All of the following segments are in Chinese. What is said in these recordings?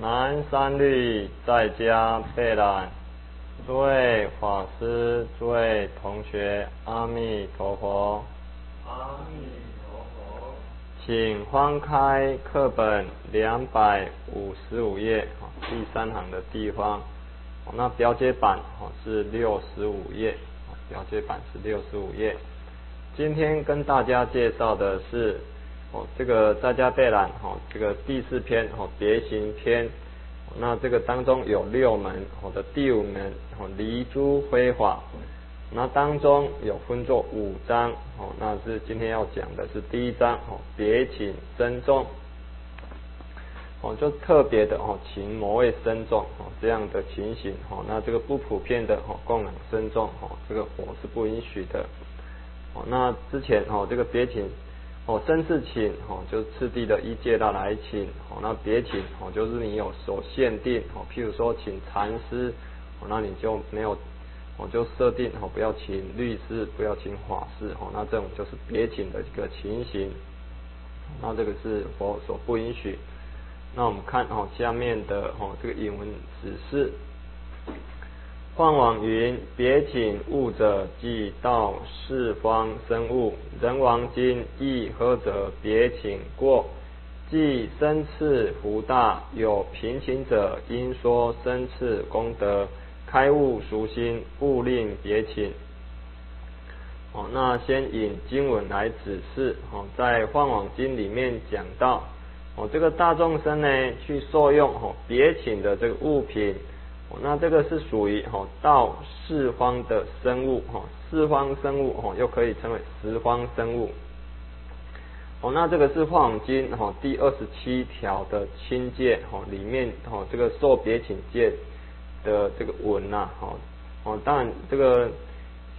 南山律在家备览，诸位法师、诸位同学，阿弥陀佛。阿弥陀佛。请翻开课本两百五十五页，第三行的地方。那标接版哦是六十五页，标接版是六十五页。今天跟大家介绍的是。哦，这个大家备览哈，这个第四篇哦，别行篇，那这个当中有六门，哦的第五门哦，离诸非法，那当中有分作五章，哦，那是今天要讲的是第一章，哦，别请僧众，哦，就特别的哦，请某位僧众，哦，这样的情形，哦，那这个不普遍的哦，供养僧众，哦，这个火是不允许的，哦，那之前哦，这个别请。哦，生次请哦，就是次第的一届到来请哦，那别请哦，就是你有所限定哦，譬如说请禅师哦，那你就没有哦，就设定哦，不要请律师，不要请法师哦，那这种就是别请的一个情形，那这个是佛所不允许。那我们看哦，下面的哦这个引文指示。换往云：别请物者，即道四方生物。人王经亦何者？别请过，即生次福大。有贫情者，应说生次功德，开悟熟心，勿令别请。哦，那先引经文来指示。哦，在换往经里面讲到，哦，这个大众生呢，去受用哦别请的这个物品。那这个是属于哈道四方的生物哈，四方生物哈又可以称为十方生物。哦，那这个是《化经》哈第二十七条的亲戒哈里面哈这个受别请戒的这个文呐哈哦，当然这个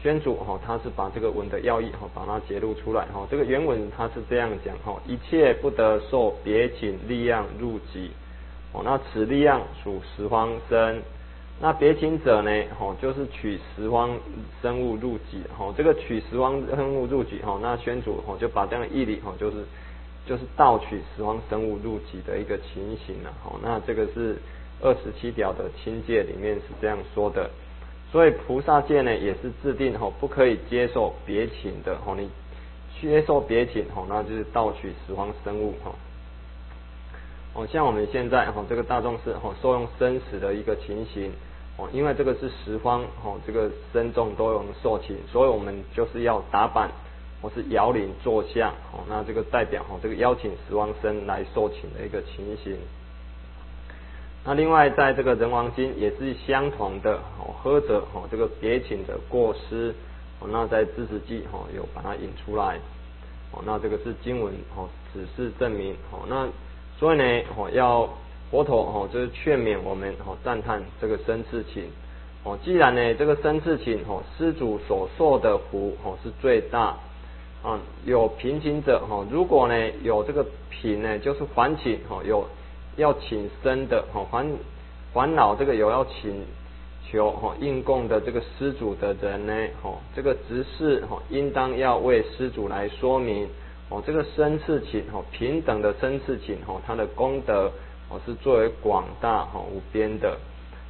宣主哈他是把这个文的要义哈把它揭露出来哈，这个原文他是这样讲哈，一切不得受别请力量入己哦，那此力量属十方生。那别请者呢？吼，就是取十方生物入己，吼，这个取十方生物入己，吼，那宣主吼就把这样的义理，吼，就是就是盗取十方生物入己的一个情形了，吼，那这个是二十七条的清戒里面是这样说的，所以菩萨戒呢也是制定吼不可以接受别请的，吼，你接受别请，吼，那就是盗取十方生物，吼。像我们现在吼这个大众是吼受用生死的一个情形。哦，因为这个是十方哦，这个僧众都有受请，所以我们就是要打板或是摇铃坐下哦，那这个代表哦，这个邀请十方僧来受请的一个情形。那另外在这个人王经也是相同的哦，喝者哦这个别请的过失哦，那在知识记哦有把它引出来哦，那这个是经文哦指示证明哦，那所以呢哦要。佛陀哦，就是劝勉我们哦，赞叹这个生次情哦。既然呢，这个生次情哦，施主所受的福哦是最大啊。有贫情者哈，如果呢有这个贫呢，就是还请哦，有要请生的哦，还烦恼这个有要请求哦应供的这个施主的人呢哦，这个执事哦，应当要为施主来说明哦，这个生次情哦，平等的生次情哦，它的功德。哦，是作为广大哈无边的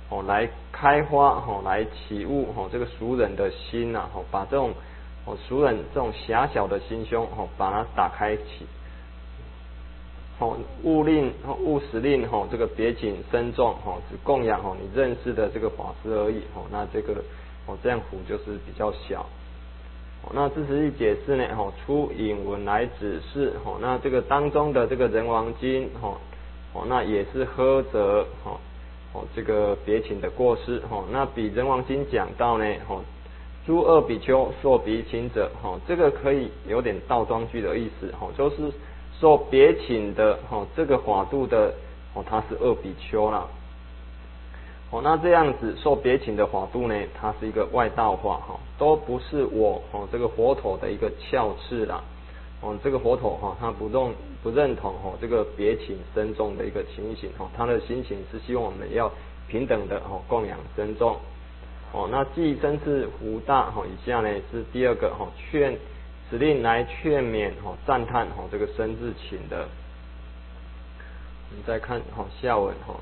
哦，来开花哈，来起悟哈，这个俗人的心呐，哈，把这种哦俗人这种狭小的心胸哈，把它打开起，哦，勿令哦勿使令哈，这个别请身重哈，只供养哈你认识的这个法师而已哈，那这个哦这样福就是比较小。那这是一解释呢，哈，出引文来指示哈，那这个当中的这个人王经哈。哦，那也是喝着哦哦这个别请的过失哦，那比人王经讲到呢哦，诸恶比丘受别请者哦，这个可以有点倒装句的意思哦，就是受别请的哦这个法度的哦，他是恶比丘啦。哦，那这样子受别请的法度呢，它是一个外道法哈，都不是我哦这个佛陀的一个窍次啦。哦，这个佛陀哈，他不认不认同哦这个别请僧众的一个情形哈，他的心情是希望我们要平等的哦供养僧众。哦，那既生是福大哈，以下呢是第二个哈劝指令来劝勉哈赞叹哈这个生字请的。你再看哈下文哈，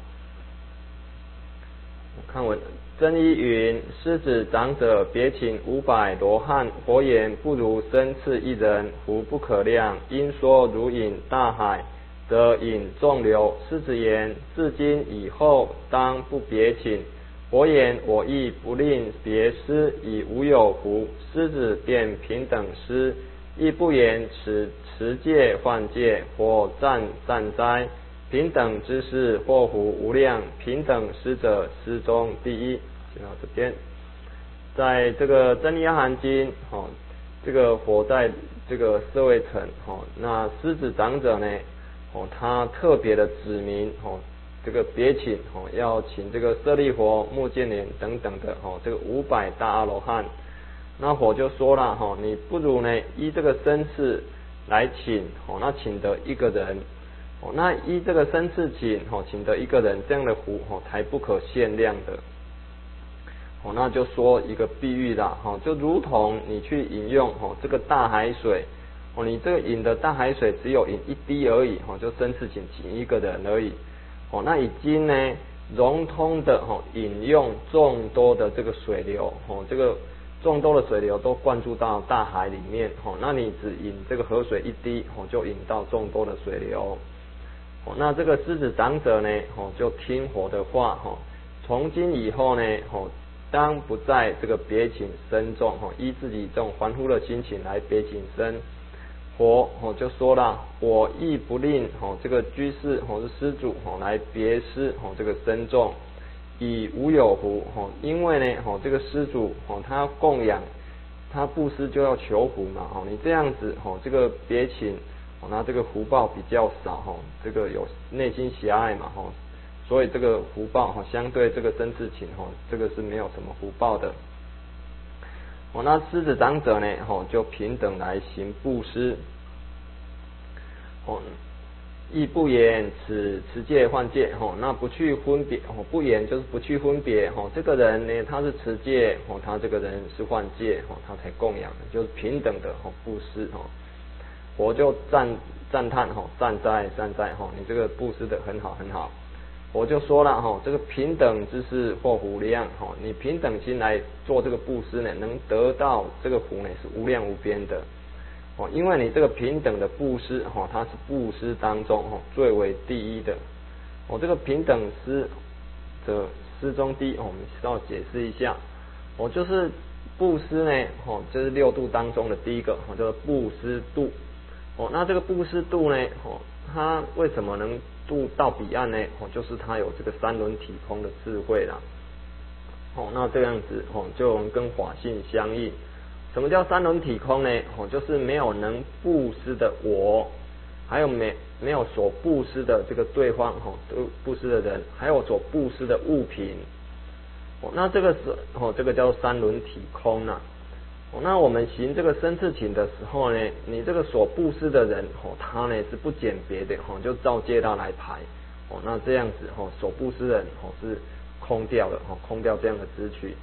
看文真一云：狮子长者别请五百罗汉。佛言：不如生次一人，福不可量。因说如饮大海，则饮众流。狮子言：至今以后，当不别请。佛言：我亦不令别施，以无有福。狮子便平等施，亦不言此持戒换戒，或战战哉。平等之事，祸福无量。平等施者，师中第一。听到这边，在这个真理阿含经，哦，这个活在这个社会层，哦，那狮子长者呢，哦，他特别的指明，哦。这个别请哦，要请这个舍利佛、目犍连等等的哦，这个五百大阿罗汉。那佛就说了哈，你不如呢依这个身世来请哦，那请得一个人哦，那依这个身次请哦，请得一个人这样的福哦，才不可限量的哦。那就说一个比喻啦哈，就如同你去饮用哦这个大海水哦，你这个饮的大海水只有饮一滴而已哦，就身次请请一个人而已。哦，那已经呢融通的哦，引用众多的这个水流哦，这个众多的水流都灌注到大海里面哦，那你只引这个河水一滴哦，就引到众多的水流那这个狮子长者呢哦，就听佛的话哦，从今以后呢哦，当不在这个别请身众哦，依自己这种欢呼的心情来别请身。佛哦就说了，我亦不令哦这个居士哦是施主哦来别施哦这个僧众，以无有福哦，因为呢哦这个施主哦他供养他布施就要求福嘛哦，你这样子哦这个别请那这个福报比较少哈，这个有内心狭隘嘛哈，所以这个福报哈相对这个真挚情哈这个是没有什么福报的。哦，那狮子长者呢？哦，就平等来行布施。哦，亦不言此持戒换戒。哦，那不去分别。哦，不言就是不去分别。哦，这个人呢，他是持戒。哦，他这个人是换戒。哦，他才供养的，就是平等的。哦，布施。哦，我就赞赞叹。哦，赞哉赞哉。哦，你这个布施的很好很好。我就说了哈，这个平等之事或无量哈，你平等心来做这个布施呢，能得到这个福呢是无量无边的哦，因为你这个平等的布施哈，它是布施当中哈最为第一的哦，这个平等施的施中第一，我们需要解释一下我，就是布施呢哦，就是六度当中的第一个我，叫做布施度哦，那这个布施度呢哦，它为什么能？渡到彼岸呢？哦，就是他有这个三轮体空的智慧啦。哦，那这样子哦，就能跟法性相应。什么叫三轮体空呢？哦，就是没有能布施的我，还有没没有所布施的这个对方哦，都布施的人，还有所布施的物品。哦，那这个是哦，这个叫三轮体空呐。那我们行这个生次请的时候呢，你这个所布施的人哦，他呢是不减别的哦，就照街道来排哦。那这样子哦，所布施人哦是空掉的哦，空掉这样的支取。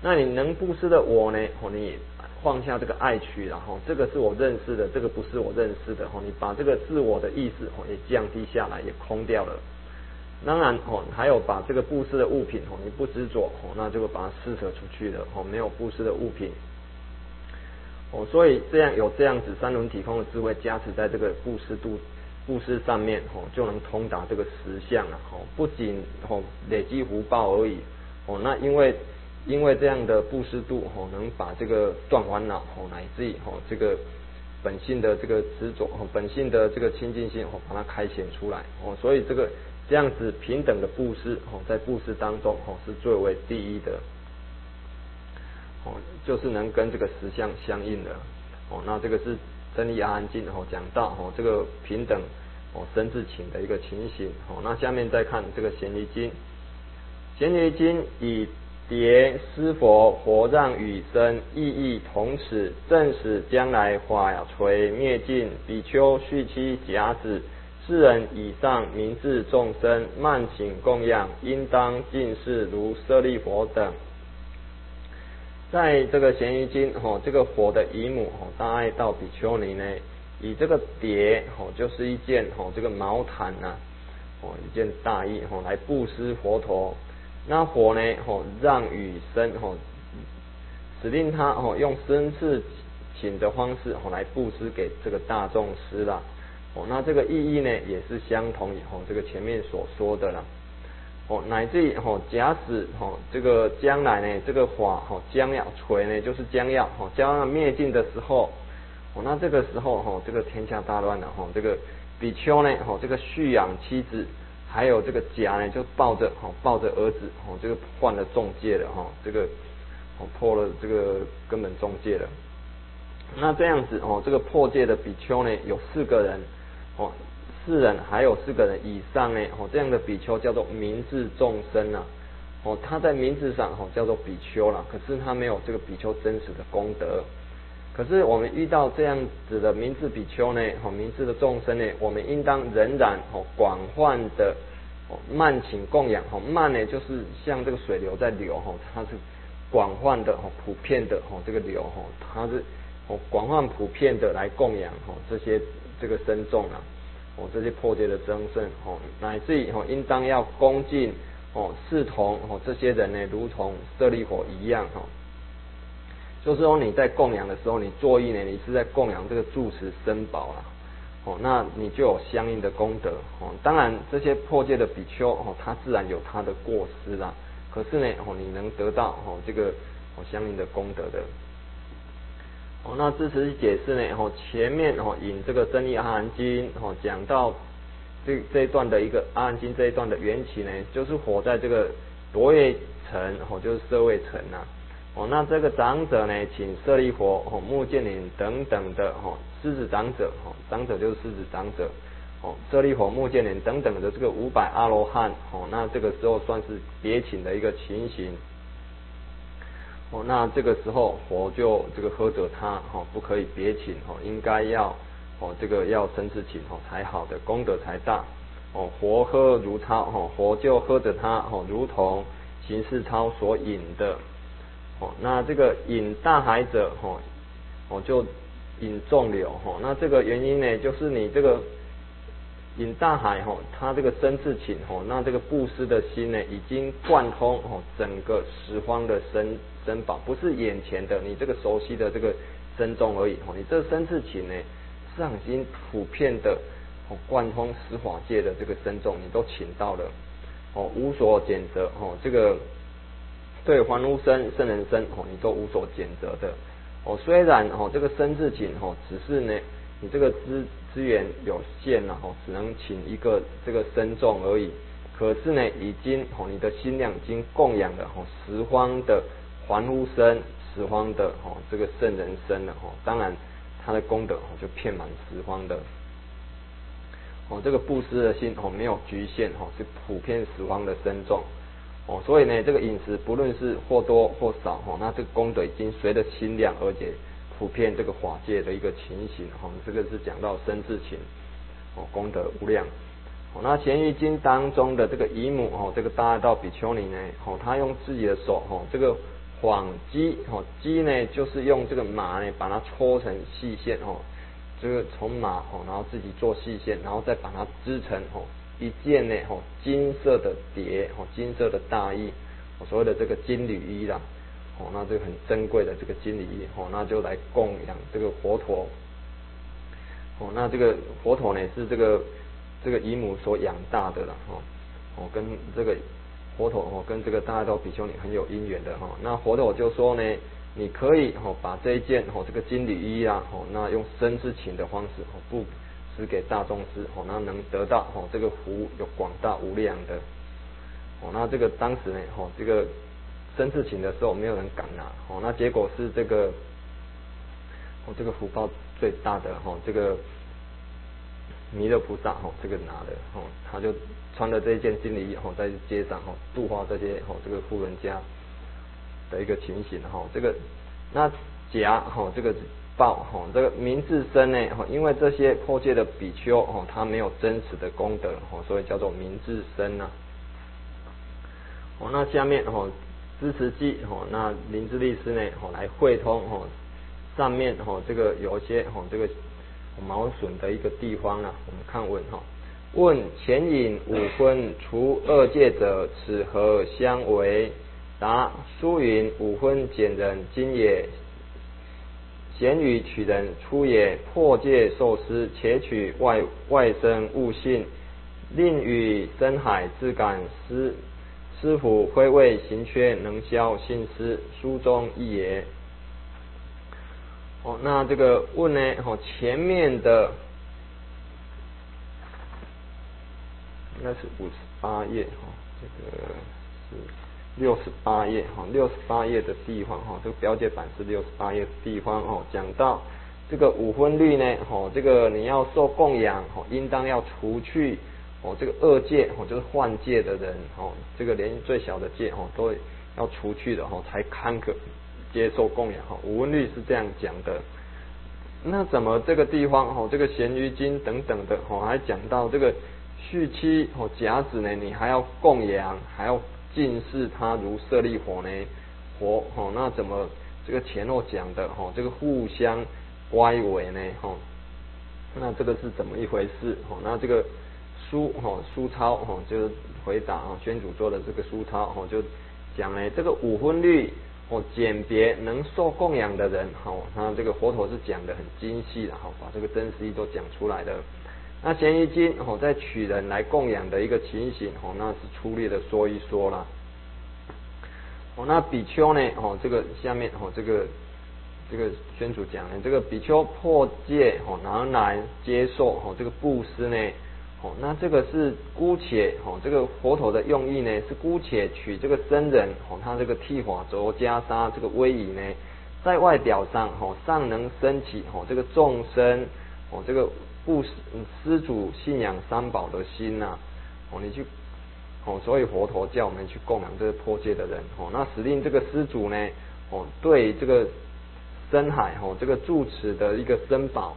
那你能布施的我呢哦，你放下这个爱取，然后这个是我认识的，这个不是我认识的哦，你把这个自我的意识哦也降低下来，也空掉了。当然哦，还有把这个布施的物品哦，你不执着哦，那就会把它施舍出去的哦，没有布施的物品。哦，所以这样有这样子三轮体空的智慧加持在这个布施度布施上面，哦，就能通达这个实相了，哦，不仅哦累积福报而已，哦，那因为因为这样的布施度，哦，能把这个断烦恼，哦，乃至哦这个本性的这个执着，哦，本性的这个清净心，哦，把它开显出来，哦，所以这个这样子平等的布施，哦，在布施当中，哦，是最为第一的。哦，就是能跟这个实相相应的。哦，那这个是真理阿含经哦讲到哦这个平等哦生至请的一个情形。哦，那下面再看这个咸离经，咸离经以蝶施佛佛让与生意义同此，正使将来法垂灭尽，比丘续期甲子世人以上明智众生慢请供养，应当尽是如舍利佛等。在这个咸鱼经哈，这个佛的姨母哈大爱道比丘尼呢，以这个蝶哈，就是一件哈这个毛毯呐，哦一件大衣哈来布施佛陀。那佛呢，吼让与生，吼指令他，吼用生次请的方式，吼来布施给这个大众师啦。哦，那这个意义呢，也是相同以后这个前面所说的啦。哦，乃至于吼，假使吼这个将来呢，这个法吼将要垂呢，就是将要吼将要灭尽的时候，哦，那这个时候吼这个天下大乱了吼，这个比丘呢吼这个蓄养妻子，还有这个甲呢就抱着吼抱着儿子吼这个犯了重戒了吼，这个哦破了这个根本重戒了。那这样子哦，这个破戒的比丘呢有四个人。哦，四人还有四个人以上呢，哦，这样的比丘叫做明智众生啊，哦，他在名字上哦叫做比丘了，可是他没有这个比丘真实的功德。可是我们遇到这样子的名字比丘呢，哦，名字的众生呢，我们应当仍然哦广泛的哦慢请供养，哦慢呢就是像这个水流在流，哦，它是广泛的哦普遍的哦这个流，哦它是哦广泛普遍的来供养，哦这些。这个僧众啊，哦，这些破戒的增圣，哦，乃至于哦，应当要恭敬哦，视同哦，这些人呢，如同舍利火一样，哈，就是说你在供养的时候，你作意呢，你是在供养这个住持僧宝啊，哦，那你就有相应的功德，哦，当然这些破戒的比丘，哦，他自然有他的过失啦，可是呢，哦，你能得到哦这个哦相应的功德的。哦，那支持解释呢？哦，前面哦引这个《真理阿含经》哦，讲到这这一段的一个阿含经这一段的缘起呢，就是活在这个夺月城哦，就是舍卫城呐。哦，那这个长者呢，请舍利佛哦、目犍连等等的哦，狮子长者哦，长者就是狮子长者哦，舍利佛、目犍连等等的这个五百阿罗汉哦，那这个时候算是别请的一个情形。哦，那这个时候佛就这个喝着他，哦，不可以别请，哦，应该要，哦，这个要生次请，哦，才好的功德才大，哦，佛喝如超，哦，佛就喝着他，哦，如同行事超所引的，哦，那这个引大海者，哦，哦，就引众流，哦，那这个原因呢，就是你这个。引大海吼，他这个生自请吼，那这个布施的心呢，已经贯通吼整个十方的身身宝，不是眼前的你这个熟悉的这个身众而已吼，你这身自请呢，上已经普遍的哦贯通十法界的这个身众，你都请到了哦，无所减责哦，这个对还无生圣人身哦，你都无所减责的哦，虽然哦这个身自请哦，只是呢。你这个资资源有限了吼，只能请一个这个僧众而已。可是呢，已经吼你的心量已经供养了吼十方的还呼僧，十方的吼这个圣人生了吼。当然，他的功德吼就遍满十方的。哦，这个布施的心哦没有局限吼，是普遍十方的僧众。哦，所以呢，这个饮食不论是或多或少吼，那这个功德已经随着心量而且。普遍这个法界的一个情形，哈，这个是讲到生智情，哦，功德无量。哦，那咸鱼经当中的这个姨母，哦，这个大爱道比丘尼呢，哦，他用自己的手，哦，这个纺机，哦，机呢就是用这个麻呢把它搓成细线，哦，这个从麻，哦，然后自己做细线，然后再把它织成，哦，一件呢，哦，金色的蝶，哦，金色的大衣，所谓的这个金缕衣啦。哦，那这个很珍贵的这个金缕衣，哦，那就来供养这个佛陀。哦，那这个佛陀呢是这个这个姨母所养大的了，哦，哦，跟这个佛陀哦跟这个大家都比丘尼很有因缘的哈。那佛陀就说呢，你可以哦把这一件哦这个金缕衣啊，哦那用生之情的方式哦布施给大众师，哦那能得到哦这个福有广大无量的。哦，那这个当时呢，哦这个。生事情的时候，没有人敢拿，哦，那结果是这个，哦，这个福报最大的，哈，这个弥勒菩萨，哈，这个拿的，哦，他就穿了这一件金缕衣，哦，在街上，哦，度化这些，哦，这个富人家的一个情形，哈，这个那甲，哈，这个报，哈，这个明智身呢，哈，因为这些破戒的比丘，哦，他没有真实的功德，哦，所以叫做明智身呐。哦，那下面，哦。支持机吼，那林志律师呢吼来汇通吼上面吼这个有一些吼这个毛损的一个地方啊，我们看问哈，问前引五分除二戒者，此何相违？答：书云五荤简人今也，咸鱼取人出也，破戒受施，且取外外生物性，令与深海自感师师傅挥位行缺，能消心思，书中一也。哦，那这个问呢？哦，前面的应该是五十八页哈，这个是。六十八页哈，六十八页的地方哈，这个标解版是六十八页的地方哦。讲到这个五分律呢，哦，这个你要受供养，哦，应当要除去哦这个恶戒，哦就是换戒的人，哦，这个连最小的戒，哦都要除去的，哦，才堪可接受供养，哈。五分律是这样讲的。那怎么这个地方，哈，这个咸鱼精等等的，哈，还讲到这个续期，哦甲子呢，你还要供养，还要。近视它如舍利火呢，火哈，那怎么这个前后讲的哈，这个互相歪违呢哈？那这个是怎么一回事哈？那这个书哈书抄哈，就是回答啊，宣主做的这个书抄哈，就讲呢这个五分律哦，鉴别能受供养的人哈，他这个佛陀是讲的很精细的哈，把这个真实意都讲出来的。那咸鱼精哦，在取人来供养的一个情形哦，那是粗略的说一说啦。哦，那比丘呢哦，这个下面哦，这个这个宣主讲的这个比丘破戒哦，拿来接受哦，这个布施呢哦，那这个是姑且哦，这个佛陀的用意呢是姑且取这个僧人哦，他这个剃发着袈裟这个威仪呢，在外表上哦，尚能升起哦，这个众生哦，这个。布施施主信仰三宝的心呐，哦，你去哦，所以佛陀叫我们去供养这个破戒的人哦。那使令这个施主呢，哦，对这个深海哦，这个住持的一个珍宝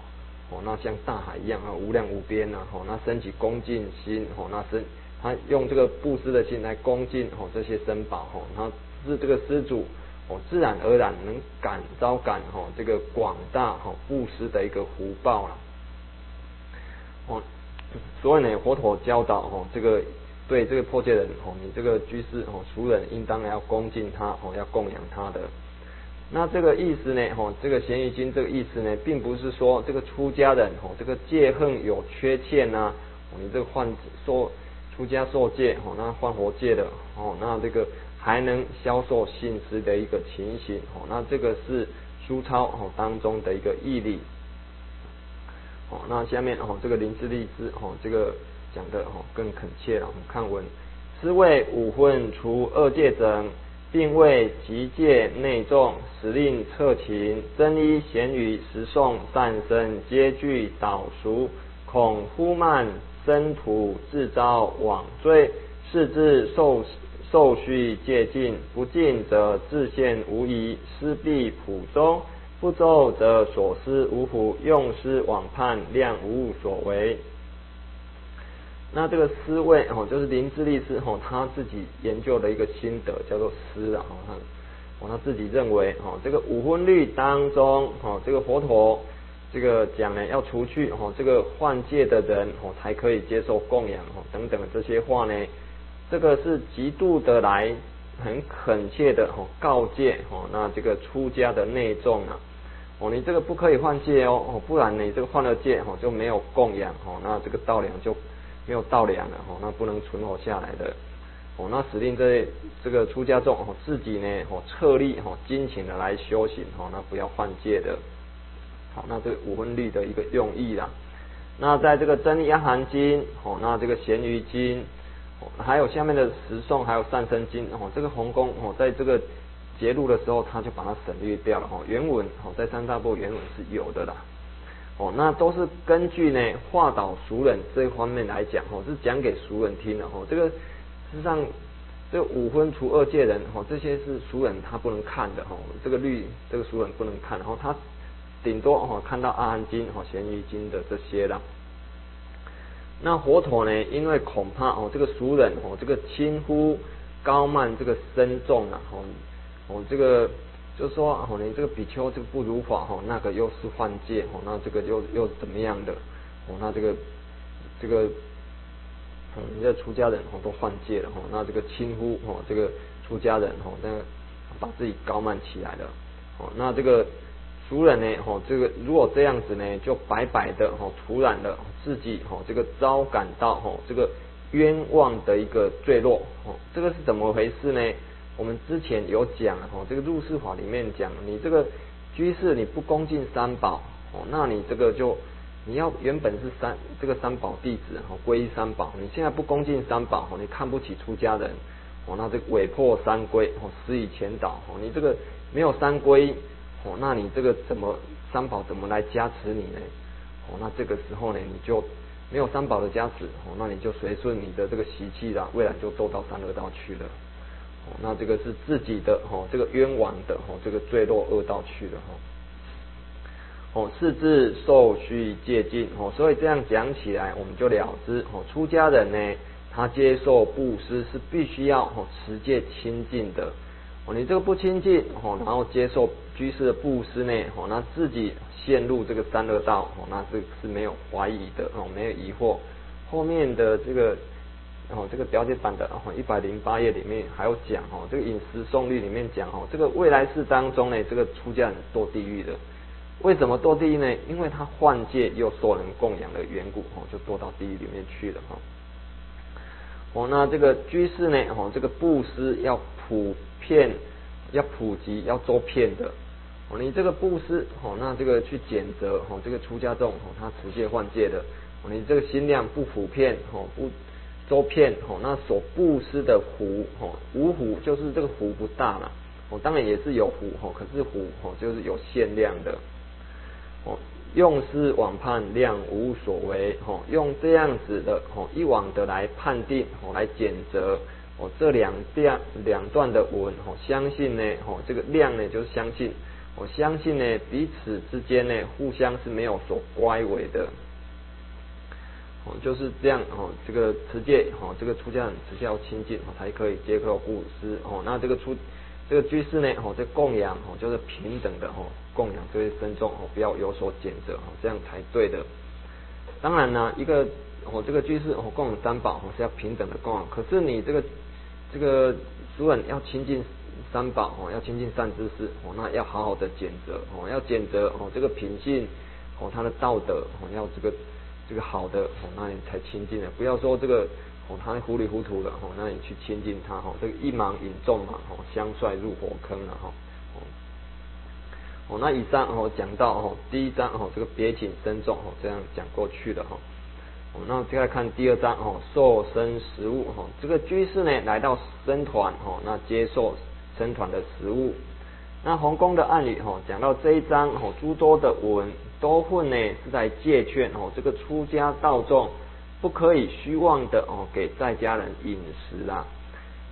哦，那像大海一样啊，无量无边呐，哦，那升起恭敬心哦，那生他用这个布施的心来恭敬哦这些珍宝哦，他是这个施主哦，自然而然能感召感哦这个广大哦布施的一个福报了。哦，所以呢，佛陀教导哦，这个对这个破戒人哦，你这个居士哦，俗人应当要恭敬他哦，要供养他的。那这个意思呢，哦，这个《咸鱼经》这个意思呢，并不是说这个出家人哦，这个戒恨有缺陷呐，你这个换受出家受戒哦，那换活戒的哦，那这个还能消受信施的一个情形哦，那这个是书抄哦当中的一个义理。哦，那下面哦，这个灵芝荔枝哦，这个讲的哦更恳切了。我们看文，是为五混除二戒者，并为极戒内众，使令策勤，真衣贤语时诵善生，皆具导熟，恐忽慢生土，自招枉罪，是自受受须戒尽，不尽则自现无疑，失必普中。不周则所思无福，用思枉判量无所为。那这个思维哦，就是林志立师哦，他自己研究的一个心得，叫做思啊。他哦，他自己认为哦，这个五分律当中哦，这个佛陀这个讲呢，要除去哦这个换戒的人哦，才可以接受供养哦等等这些话呢，这个是极度的来很恳切的哦告诫哦，那这个出家的内众啊。哦，你这个不可以换戒哦，哦，不然你这个换了戒哦就没有供养哦，那这个道粮就没有稻粮了哦，那不能存活下来的哦，那使令这这个出家众哦自己呢哦策力哦精勤的来修行哦，那不要换戒的。好，那这个五分律的一个用意啦。那在这个真理阿含经哦，那这个咸鱼经，还有下面的十颂，还有善生经哦，这个红宫哦，在这个。揭录的时候，他就把它省略掉了哦。原文哦，在三大部原文是有的啦。哦，那都是根据呢化导俗人这方面来讲哦，是讲给俗人听的哦。这个事实上，这五分除二戒人哦，这些是俗人他不能看的哦。这个律，这个俗人不能看，然后他顶多哦看到阿含经哦、咸鱼经的这些啦。那佛陀呢，因为恐怕哦这个俗人哦这个轻忽高慢这个身重啊哦。哦，这个就是说，哦，你这个比丘这个不如法，哈，那个又是换戒，哦，那这个又又怎么样的？哦，那这个这个嗯，这出家人哦都犯戒了哦，那这个轻忽哦，这个出家人哦，那把自己高慢起来了哦，那这个俗人呢哦，这个如果这样子呢，就白白的哦，突然的自己哦，这个遭感到哦，这个冤枉的一个坠落哦，这个是怎么回事呢？我们之前有讲哦，这个入世法里面讲，你这个居士你不恭敬三宝哦，那你这个就。你要原本是三这个三宝弟子哈，皈依三宝，你现在不恭敬三宝哦，你看不起出家人，哦，那这违破三规，哦，施以前导，哦，你这个没有三规，哦，那你这个怎么三宝怎么来加持你呢？哦，那这个时候呢，你就没有三宝的加持，哦，那你就随顺你的这个习气啦，未来就走到三恶道去了，哦，那这个是自己的，哦，这个冤枉的，哦，这个坠落恶道去了，哈。哦，是自受需戒禁哦，所以这样讲起来，我们就了知哦，出家人呢，他接受布施是必须要哦持戒清净的哦，你这个不清净哦，然后接受居士的布施呢哦，那自己陷入这个三恶道哦，那这是没有怀疑的哦，没有疑惑。后面的这个哦，这个标解版的哦一百零八页里面还有讲哦，这个饮食送律里面讲哦，这个未来世当中呢，这个出家人堕地狱的。为什么堕地狱呢？因为他换界又受人供养的缘故，哦，就堕到地狱里面去了，哈。哦，那这个居士呢，哦，这个布施要普遍，要普及，要周遍的。哦，你这个布施，哦，那这个去减责，哦，这个出家众，哦，他持戒换戒的，哦，你这个心量不普遍，哦，不周片，哦，那所布施的福，哦，无福就是这个福不大了，哦，当然也是有福，哦，可是福，哦，就是有限量的。哦，用是往判量无所为，哦，用这样子的哦一往的来判定，哦来检则，哦这两段两段的文，哦相信呢，哦这个量呢就是相信，我相信呢彼此之间呢互相是没有所乖违的，哦就是这样，哦这个持戒，哦这个出家人持戒要清净，哦才可以接受布施，哦那这个出。这个居士呢，哦，这供养哦，就是平等的哦，供养这些僧众哦，不要有所减责哦，这样才对的。当然呢，一个哦，这个居士哦，供养三宝哦是要平等的供养，可是你这个这个俗人要亲近三宝哦，要亲近善知识哦，那要好好的减责哦，要减责哦，这个品性哦，他的道德哦，要这个这个好的哦，那你才亲近的，不要说这个。哦，他糊里糊涂的，哦，那你去亲近他，哦，这个一盲引众嘛，哦，相率入火坑了，哈，哦，那以上哦讲到哦第一章哦这个别请身重哦这样讲过去的哈，哦，那再来看第二章哦受生食物哦，这个居士呢来到僧团哦，那接受僧团的食物，那洪公的案例哦讲到这一章哦诸多的文都混呢是在戒劝哦这个出家道众。不可以虚妄的哦，给在家人饮食啦。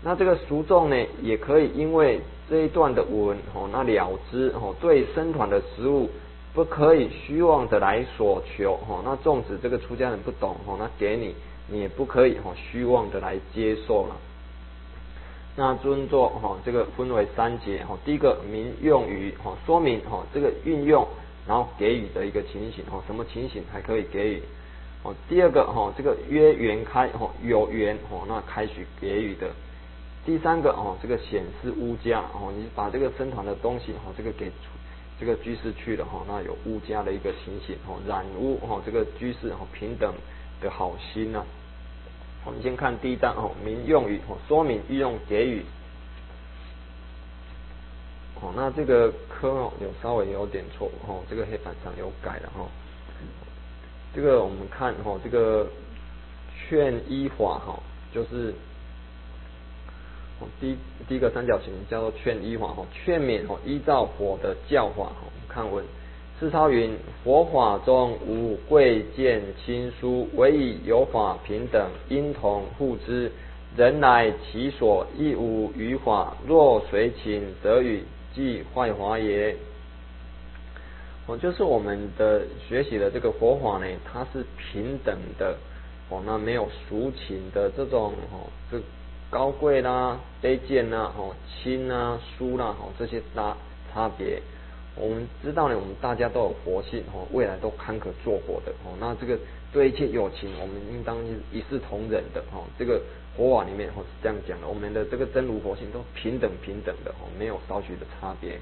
那这个俗众呢，也可以因为这一段的文哦，那了知哦，对僧团的食物不可以虚妄的来索求哦。那纵使这个出家人不懂哦，那给你你也不可以哦，虚妄的来接受了。那尊作哈，这个分为三节哈。第一个民用语哈，说明哈这个运用，然后给予的一个情形哦，什么情形还可以给予。哦，第二个哈，这个约缘开哦，有缘哦，那开始给予的。第三个哦，这个显示屋家哦，你把这个僧团的东西哦，这个给这个居士去了哈，那有物家的一个情形哦，染污哦，这个居士哦平等的好心呐。我们先看第一章哦，明用语哦，说明运用给予。哦，那这个科哦有稍微有点错哦，这个黑板上有改了哈。这个我们看哈，这个劝依法哈，就是第第一个三角形叫做劝依法哈，劝勉哦，依照佛的教法哈。看文，世超云：佛法中无贵贱亲疏，唯以有法平等，因同互之。人乃其所，亦无余法。若随请，则与即坏华也。哦，就是我们的学习的这个佛法呢，它是平等的哦，那没有俗情的这种哦，这高贵啦、卑贱啦、哦亲啊、疏啦、哦这些差差别我们知道呢，我们大家都有佛性哦，未来都坎坷做活的哦。那这个对一切有情，我们应当一视同仁的哦。这个佛法里面哦是这样讲的，我们的这个真如佛性都平等平等的哦，没有少许的差别。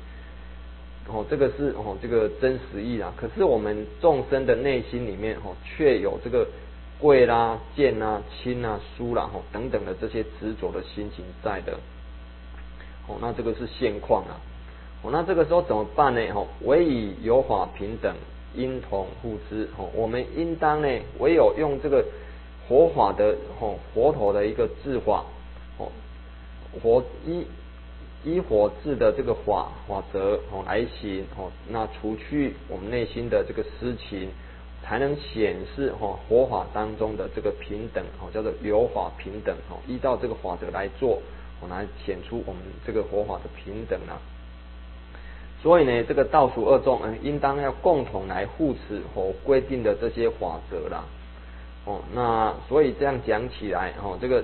哦，这个是哦这个真实意啊。可是我们众生的内心里面哦，却有这个贵啦、贱啦、亲啦、疏啦哦等等的这些执着的心情在的。哦，那这个是现况啊。哦，那这个时候怎么办呢？哦，唯以有法平等，因同互知。哦，我们应当呢，唯有用这个佛法的哦，佛陀的一个智法，哦，佛依依佛智的这个法法则哦来行哦，那除去我们内心的这个私情，才能显示哦佛法当中的这个平等哦，叫做有法平等哦，依照这个法则来做，哦来显出我们这个佛法的平等啊。所以呢，这个倒数二众，嗯，应当要共同来护持和规定的这些法则啦。哦，那所以这样讲起来，哦，这个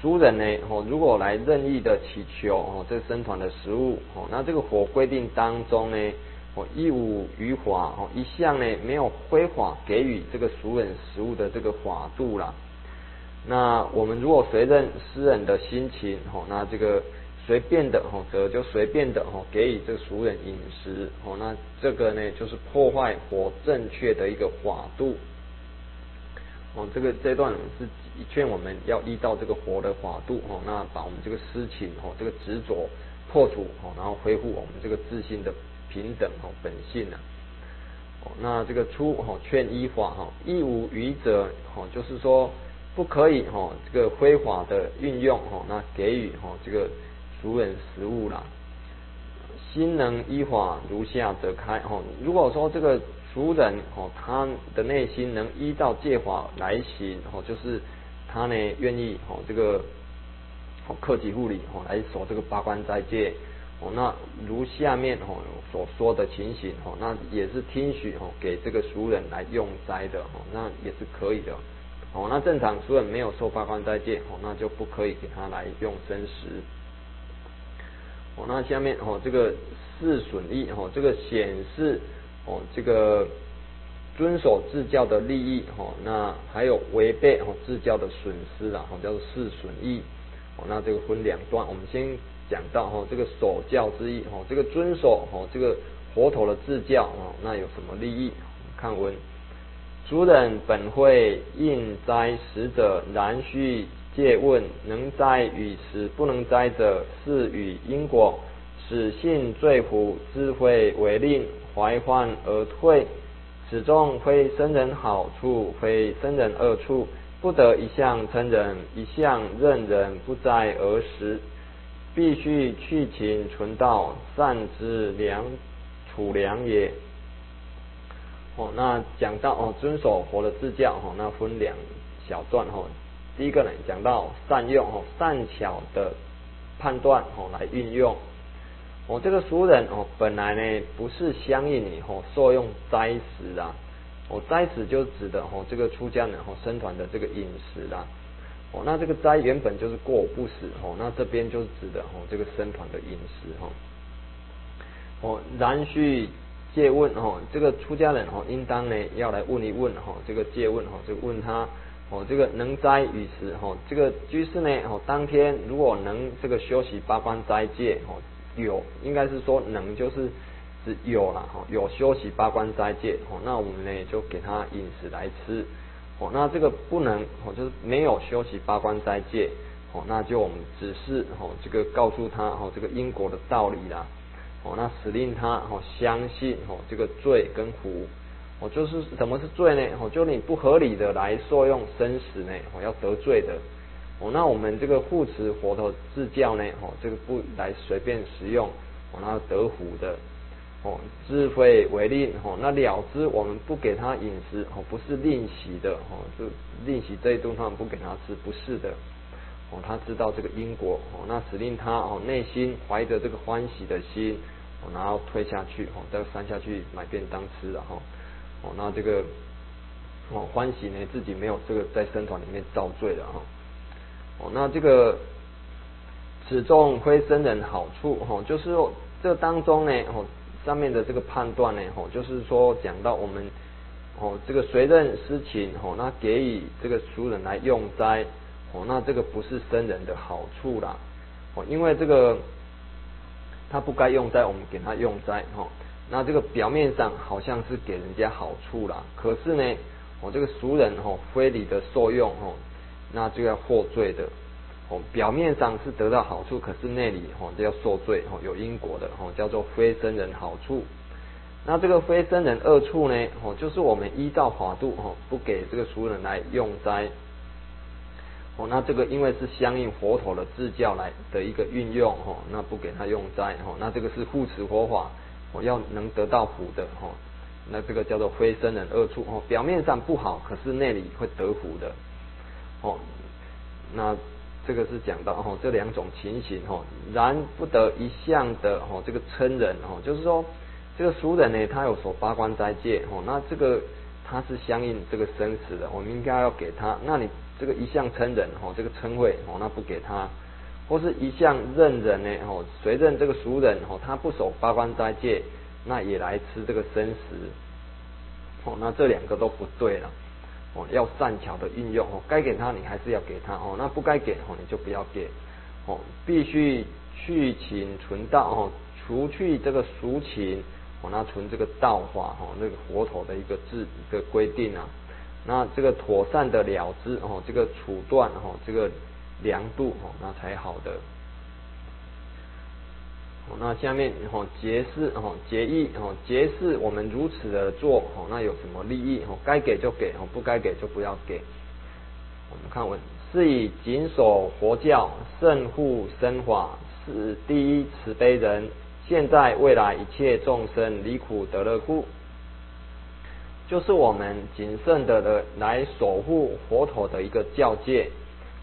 俗人呢，哦，如果来任意的祈求哦，这僧团的食物，哦，那这个佛规定当中呢，哦，一无余法，哦，一向呢没有挥法给予这个俗人食物的这个法度啦。那我们如果随任私人的心情，哦，那这个。随便的哦，则就随便的哦，给予这个俗人饮食哦，那这个呢，就是破坏佛正确的一个法度哦。这个这段是劝我们要依照这个佛的法度哦，那把我们这个私情哦，这个执着破除哦，然后恢复我们这个自信的平等哦本性啊。哦，那这个出哦劝依法哈，亦无余者哦，就是说不可以哈，这个非法的运用哦，那给予哈这个。俗人食物啦，心能依法如下则开哦。如果说这个俗人哦，他的内心能依照戒法来行哦，就是他呢愿意哦这个哦克己护理哦来守这个八关斋戒哦。那如下面哦所说的情形哦，那也是听许哦给这个俗人来用斋的哦，那也是可以的哦。那正常俗人没有受八关斋戒哦，那就不可以给他来用生食。哦，那下面哦，这个四损益哦，这个显示哦，这个遵守自教的利益哦，那还有违背哦自教的损失啦，哦，叫做是损益哦，那这个分两段，我们先讲到哦，这个守教之意哦，这个遵守哦，这个佛陀的自教哦，那有什么利益？看文，主人本会应灾使者，然须。借问能灾与时不能灾者，是与因果，使信罪福，智慧为令，怀患而退。此中非生人好处，非生人恶处，不得一向称人，一向任人，不在而时，必须去情存道，善之良处良也。哦，那讲到哦，遵守佛的自教，哦，那分两小段，哦。第一个呢，讲到善用哦，善巧的判断哦，来运用哦。这个俗人哦，本来呢不是相应你哦，受用斋食啊。哦，斋食就指的哦，这个出家人哦，生团的这个饮食啦。哦，那这个斋原本就是过午不食哦，那这边就是指的哦，这个生团的饮食哈。哦，然须借问哦，这个出家人哦，应当呢要来问一问哈，这个借问哈，就问他。哦，这个能斋与食，哦，这个居士呢，哦，当天如果能这个修习八关斋戒，哦，有应该是说能就是是有了，哈，有休息八关斋戒，哦，那我们呢就给他饮食来吃，哦，那这个不能，哦，就是没有休息八关斋戒，哦，那就我们只是，哦，这个告诉他，哦，这个因果的道理啦，哦，那使令他，哦，相信，哦，这个罪跟福。哦，就是什么是罪呢？哦，就你不合理的来受用生死呢？哦，要得罪的。哦，那我们这个护持佛陀自教呢？哦，这个不来随便食用，哦，那得福的。哦，智慧为令。哦，那了知我们不给他饮食，哦，不是吝惜的。哦，就吝惜这一顿饭不给他吃，不是的。哦，他知道这个因果。哦，那使令他哦内心怀着这个欢喜的心，哦，然后退下去，哦，再山下去买便当吃，然后。哦，那这个哦欢喜呢，自己没有这个在僧团里面造罪了哈。哦，哦那这个此众非生人好处哈，就是这当中呢哦，上面的这个判断呢，吼，就是说讲到我们，哦，这个随任施情，吼，那给予这个俗人来用斋，哦，那这个不是生人的好处啦，哦，因为这个他不该用斋，我们给他用斋，吼，那这个表面上好像是给人家好处啦，可是呢，哦，这个俗人，吼，非礼的受用，吼，那就要获罪的。哦，表面上是得到好处，可是内里哦就要受罪哦，有因果的哦，叫做非生人好处。那这个非生人恶处呢？哦，就是我们依照法度哦，不给这个俗人来用斋。哦，那这个因为是相应佛陀的自教来的一个运用哦，那不给他用斋哦，那这个是护持佛法，我要能得到福的哦，那这个叫做非生人恶处哦，表面上不好，可是内里会得福的哦，那。这个是讲到哦，这两种情形哦，然不得一向的哦，这个称人哦，就是说这个俗人呢，他有所八关斋戒哦，那这个他是相应这个生死的，我们应该要给他。那你这个一向称人哦，这个称谓哦，那不给他，或是一向认人呢哦，随认这个俗人哦，他不守八关斋戒，那也来吃这个生食哦，那这两个都不对了。要善巧的运用哦，该给他你还是要给他哦，那不该给哦你就不要给哦，必须去请存道哦，除去这个俗情哦，那存这个道法哦，那个佛陀的一个制一个规定啊，那这个妥善的了之哦，这个处断哦，这个量度哦，那才好的。那下面哦，结释哦，结义哦，结释我们如此的做哦，那有什么利益哦？该给就给哦，不该给就不要给。我们看文，是以谨守佛教，慎护身法，是第一慈悲人。现在未来一切众生离苦得乐故，就是我们谨慎的的来守护佛陀的一个教戒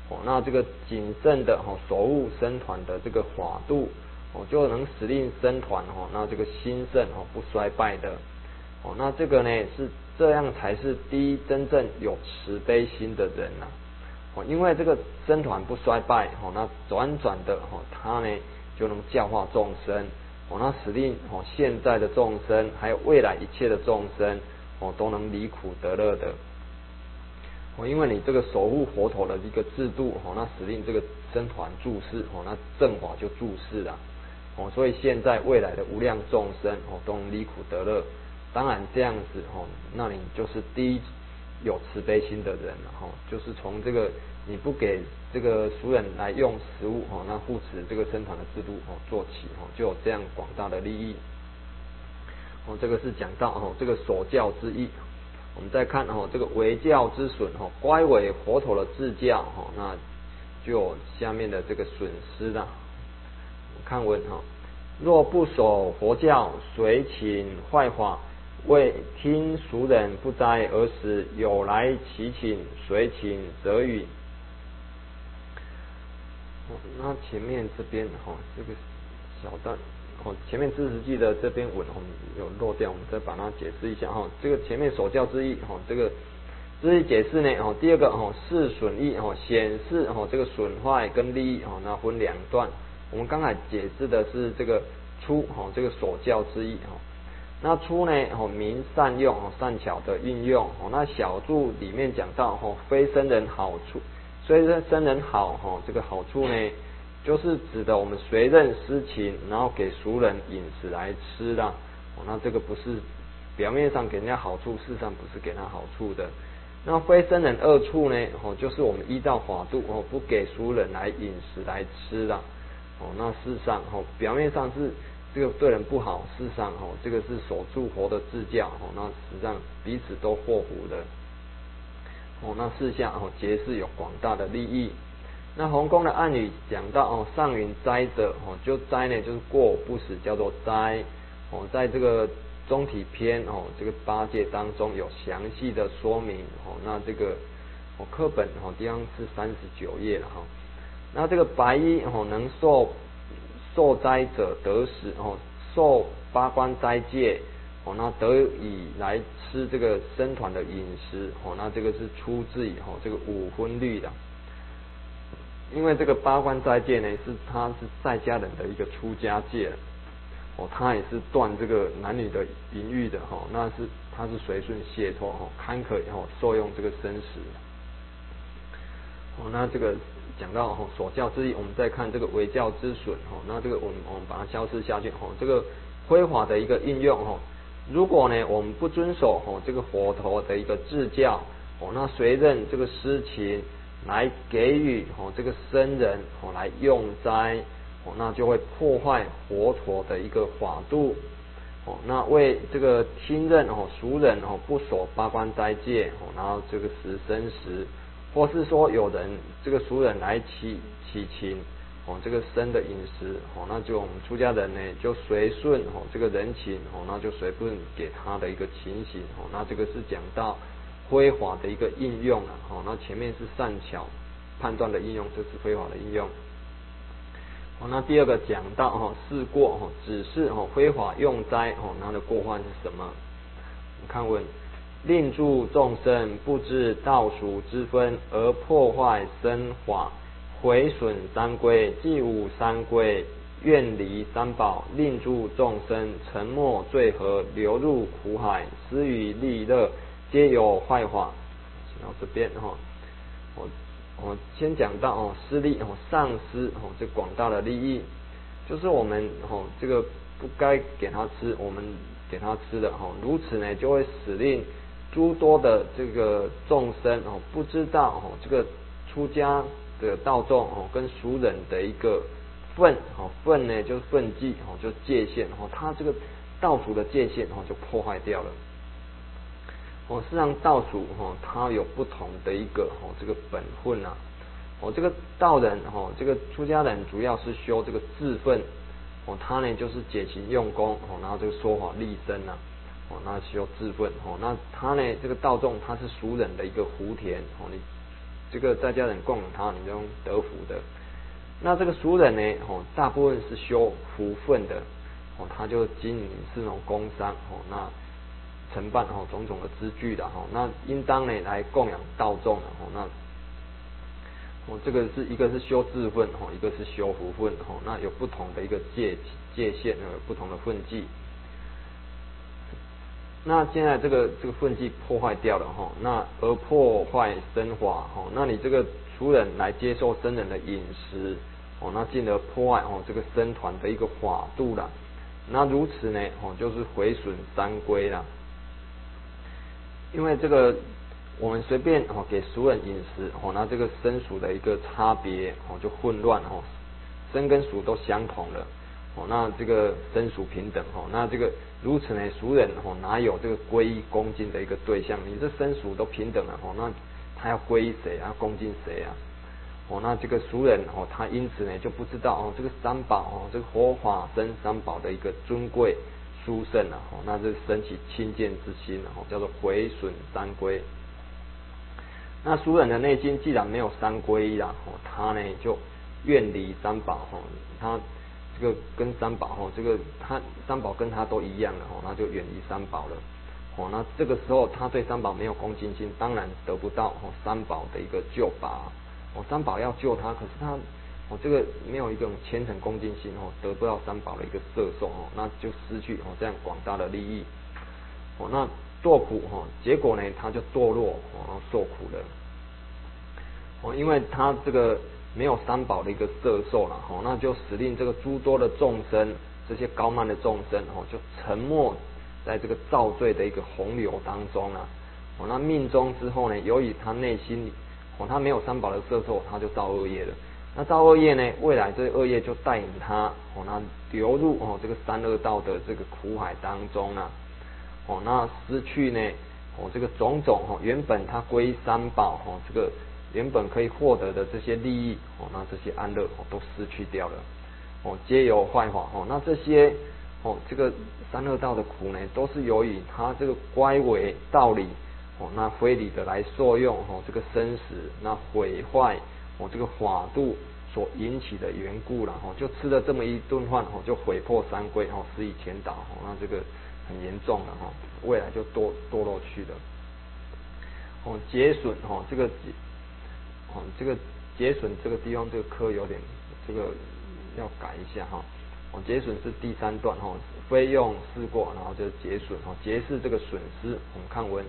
哦。那这个谨慎的哦，守护僧团的这个法度。哦，就能使令僧团哦，那这个兴盛哦，不衰败的哦，那这个呢是这样才是第一真正有慈悲心的人呐哦，因为这个僧团不衰败哦，那转转的哦，他呢就能教化众生哦，那使令哦现在的众生还有未来一切的众生哦都能离苦得乐的哦，因为你这个守护佛陀的一个制度哦，那使令这个僧团注释哦，那正法就注释了。哦，所以现在未来的无量众生哦，都离苦得乐。当然这样子哦，那你就是第一有慈悲心的人了哈。就是从这个你不给这个俗人来用食物哦，那护持这个僧团的制度哦做起哦，就有这样广大的利益。哦，这个是讲到哦，这个守教之意。我们再看哦，这个为教之损哦，乖违佛陀的自教哦，那就有下面的这个损失了。看文哈，若不守佛教，随请坏法，为听俗人不灾而使有来其请，随请则语。那前面这边哈，这个小段哦，前面知识记的这边文哦有漏掉，我们再把它解释一下哈。这个前面守教之意哈，这个之意解释呢哦，第二个哦是损益哦，显示哦这个损坏跟利益哦，那分两段。我们刚才解释的是这个出哈，这个所教之意哈。那出呢，哦，明善用哦，善巧的运用哦。那小注里面讲到哦，非生人好处，所以说生人好哈，这个好处呢，就是指的我们随任施情，然后给熟人饮食来吃的。哦，那这个不是表面上给人家好处，事实上不是给他好处的。那非生人恶处呢，哦，就是我们依照法度哦，不给熟人来饮食来吃的。哦，那事实上，哦，表面上是这个对人不好，事实上，哦，这个是守住佛的自教，哦，那实际上彼此都祸福的。哦，那事下，哦，皆是有广大的利益。那洪公的暗语讲到，哦，上云灾者，哦，就灾呢，就是过不死，叫做灾。哦，在这个中体篇，哦，这个八戒当中有详细的说明。哦，那这个，哦，课本，哦，地方是三十九页了，哈。那这个白衣哦，能受受灾者得食哦，受八关斋戒哦，那得以来吃这个僧团的饮食哦，那这个是出自于哦这个五分律的，因为这个八关斋戒呢是他是在家人的一个出家戒，哦，他也是断这个男女的淫欲的哈，那是他是随顺解脱哈，堪可以后受用这个生死。哦，那这个讲到吼所教之意，我们再看这个为教之损吼，那这个我们我们把它消失下去吼，这个辉法的一个应用吼，如果呢我们不遵守吼这个佛陀的一个制教哦，那谁任这个私情来给予吼这个僧人吼来用斋。哦，那就会破坏佛陀的一个法度。哦，那为这个听任哦熟人哦不守八关斋戒哦，然后这个食生食，或是说有人这个俗人来乞乞情哦这个生的饮食哦，那就我们出家人呢就随顺哦这个人情哦，那就随便给他的一个情形哦，那这个是讲到非法的一个应用了哦，那前面是善巧判断的应用，这是非法的应用。哦，那第二个讲到哈，试过哈，只是哈非法用斋哦，那的过患是什么？你看问，令助众生不知道俗之分，而破坏生法，毁损三规，既无三规，愿离三宝，令助众生沉没罪河，流入苦海，失于利乐，皆有坏法。到这边哈，我。我先讲到哦，私利哦，丧失哦，这广大的利益，就是我们哦，这个不该给他吃，我们给他吃的哈，如此呢，就会使令诸多的这个众生哦，不知道哦，这个出家的道众哦，跟俗人的一个分哦，分呢就是分际哦，就界限哦，他这个道俗的界限哦，就破坏掉了。哦，事实上道属哈，它有不同的一个哦，这个本分呐。哦，这个道人哈，这个出家人主要是修这个自分。哦，他呢就是解行用功哦，然后这个说法立身呐。哦，那修自分哦，那他呢这个道众他是俗人的一个福田哦，你这个在家人供养他，你就得福的。那这个俗人呢哦，大部分是修福分的哦，他就经营是那种工商哦，那。承办哦种种的支具的哈，那应当呢来供养道众的哈，那哦这个是一个是修智分哈，一个是修福分哈，那有不同的一个界界限，有不同的分际。那现在这个这个分际破坏掉了哈，那而破坏生法哈，那你这个俗人来接受僧人的饮食哦，那进而破坏哦这个僧团的一个法度了。那如此呢哦，就是毁损三规了。因为这个，我们随便哦给熟人饮食哦，那这个生熟的一个差别哦就混乱哦，生跟熟都相同了哦，那这个生熟平等哦，那这个如此呢，俗人哦哪有这个归依恭敬的一个对象？你这生熟都平等了哦，那他要归依谁啊？恭敬谁啊？哦，那这个俗人哦，他因此呢就不知道哦，这个三宝哦，这个佛法僧三宝的一个尊贵。殊胜啊，吼，那是升起亲见之心，吼，叫做毁损三规。那俗人的内心既然没有三规啦，吼，他呢就远离三宝，吼，他这个跟三宝，吼，这个他三宝跟他都一样了，吼，那就远离三宝了，吼，那这个时候他对三宝没有恭敬心，当然得不到吼三宝的一个救拔，哦，三宝要救他，可是他。哦，这个没有一种虔诚恭敬心哦，得不到三宝的一个摄受哦，那就失去哦这样广大的利益。哦，那堕苦哈，结果呢他就堕落哦，受苦了。哦，因为他这个没有三宝的一个色受了哦，那就使令这个诸多的众生，这些高慢的众生哦，就沉没在这个造罪的一个洪流当中了哦，那命中之后呢，由于他内心哦，他没有三宝的色受，他就造恶业了。那造恶业呢？未来这恶业就带领他哦，那流入哦这个三恶道的这个苦海当中啊，哦，那失去呢哦这个种种哦原本他归三宝哦这个原本可以获得的这些利益哦，那这些安乐哦都失去掉了哦，皆由坏法哦，那这些哦这个三恶道的苦呢，都是由于他这个乖违道理哦，那非礼的来受用哦这个生死那毁坏。哦，这个法度所引起的缘故了，哦，就吃了这么一顿饭，哦，就毁破三规，哦，失以前导，哦，那这个很严重了，哈，未来就堕堕落去了。哦，节损，哈，这个节，哦，这个节损这个地方这个科有点，这个要改一下，哈。哦，节损是第三段哈，非用试过，然后就是节损哦，节是这个损失。我们看文，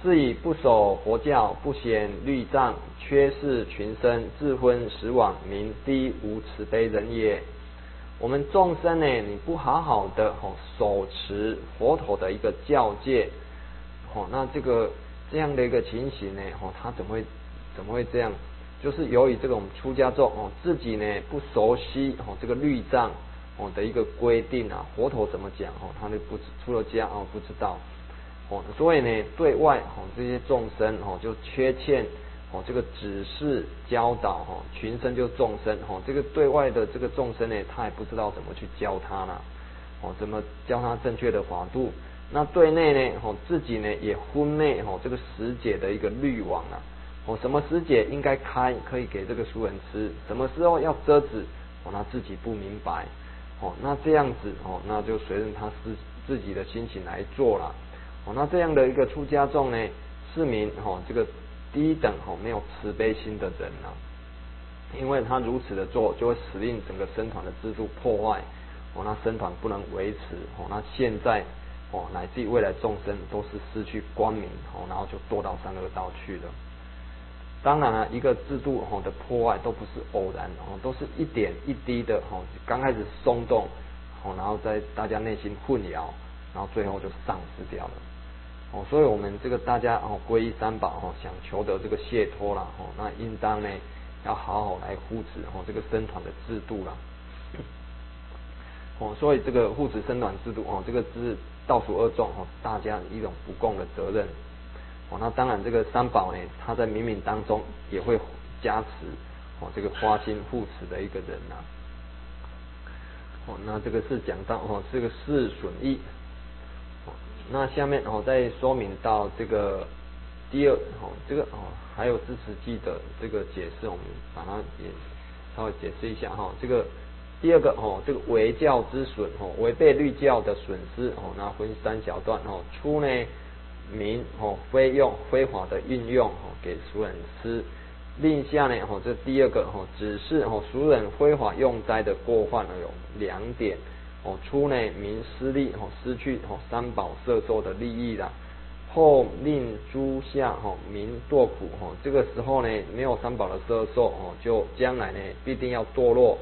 是以不守佛教，不显律藏，缺视群生，自昏实往，名低无慈悲人也。我们众生呢，你不好好的哦手持佛陀的一个教戒，哦，那这个这样的一个情形呢，哦，他怎么会怎么会这样？就是由于这种出家众哦，自己呢不熟悉哦这个律藏。哦的一个规定啊，佛陀怎么讲哦，他就不出了家哦不知道哦，所以呢对外哦这些众生哦就缺欠哦这个指示教导哦群生就众生哦这个对外的这个众生呢他也不知道怎么去教他了哦怎么教他正确的法度，那对内呢哦自己呢也昏昧哦这个时节的一个律网啊哦什么时节应该开可以给这个俗人吃，什么时候要遮止哦他自己不明白。哦，那这样子哦，那就随着他自自己的心情来做了。哦，那这样的一个出家众呢，市民哦，这个低等哦，没有慈悲心的人呢，因为他如此的做，就会使令整个僧团的制度破坏。哦，那僧团不能维持。哦，那现在哦，乃至于未来众生都是失去光明。哦，然后就堕到三恶道去了。当然了，一个制度哈的破坏都不是偶然哦，都是一点一滴的哈，刚开始松动，哦，然后在大家内心混淆，然后最后就丧失掉了。哦，所以我们这个大家哦皈依三宝哈，想求得这个解脱了哦，那应当呢要好好来护持哦这个僧团的制度了。哦，所以这个护持僧团制度哦，这个是倒数二众哦，大家一种不共的责任。哦，那当然，这个三宝呢，他在冥冥当中也会加持哦，这个花心护持的一个人呐。哦，那这个是讲到哦，这个是损益。那下面哦再说明到这个第二哦，这个哦还有支持记的这个解释，我们把它也稍微解释一下哈。这个第二个哦，这个违教之损哦，违背律教的损失哦，那分三小段哦，初呢。名哦，非用非法的运用哦，给俗人吃。另下呢哦，这第二个哦，只是哦，俗人非法用斋的过患呢有两点哦。初呢，民失利哦，失去哦三宝摄受的利益了。后令诸下哦，民堕苦哦。这个时候呢，没有三宝的摄受哦，就将来呢，必定要堕落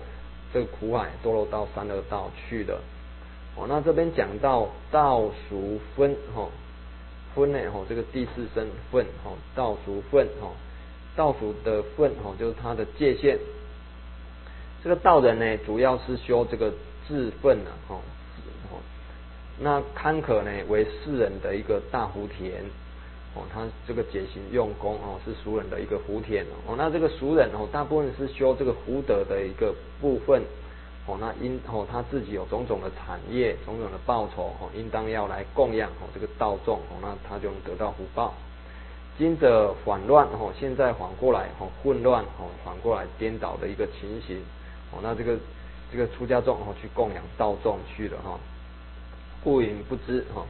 这个苦海，堕落到三恶道去的。哦，那这边讲到道俗分哦。分呢，吼，这个第四身份，吼，道俗分，吼，道俗的分，吼，就是它的界限。这个道人呢，主要是修这个自分呢，吼，哦，那堪可呢，为世人的一个大福田，哦，他这个解行用功，哦，是俗人的一个福田，哦，那这个俗人，哦，大部分是修这个福德的一个部分。哦，那因哦他自己有种种的产业，种种的报酬，哦，应当要来供养哦这个道众，哦，那他就能得到福报。今者反乱，哦，现在反过来，哦，混乱，哦，反过来颠倒的一个情形，哦，那这个这个出家众，哦，去供养道众去了，哈，故云不知，哈，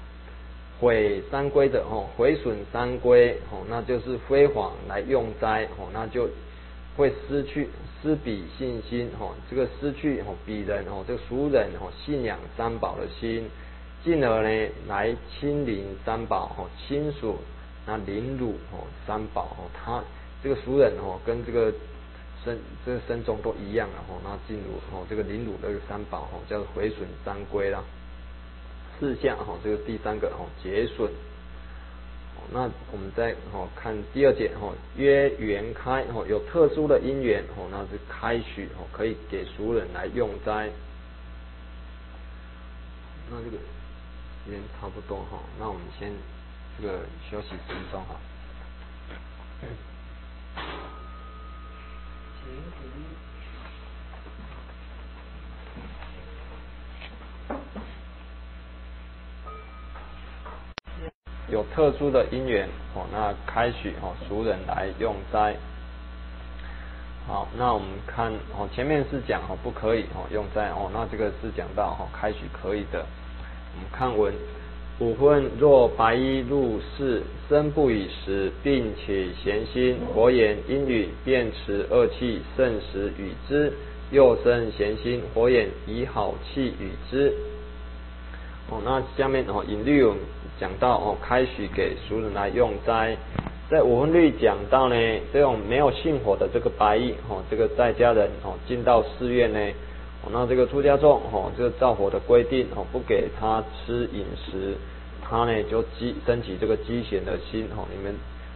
毁三规的，哦，毁损三规，哦，那就是非法来用斋，哦，那就会失去。失彼信心，吼，这个失去吼彼人吼这个俗人吼信仰三宝的心，进而呢来亲临三宝吼亲属那凌辱吼三宝吼他这个俗人吼跟这个身这个身中都一样了吼那进入吼这个凌辱这个三宝吼叫毁损三归啦，四项吼这个第三个吼节损。那我们再哦看第二节哦，约缘开哦，有特殊的因缘哦，那是开许哦，可以给熟人来用斋。那这个时间差不多哈，那我们先这个休息十分钟哈。有特殊的因缘哦，那开许哦俗人来用斋。好，那我们看哦，前面是讲哦不可以哦用斋哦，那这个是讲到哦开许可以的。我们看文，五分若白衣入室，身不以时，并且闲心，佛言因语，便持恶气，甚时与之，又生贤心，火眼以好气与之。哦，那下面哦引律讲到哦，开许给俗人来用斋。在五分律讲到呢，这种没有信火的这个白衣哦，这个在家人哦进到寺院呢，哦那这个出家众哦，这个造火的规定哦，不给他吃饮食，他呢就积升起这个积嫌的心哦，你们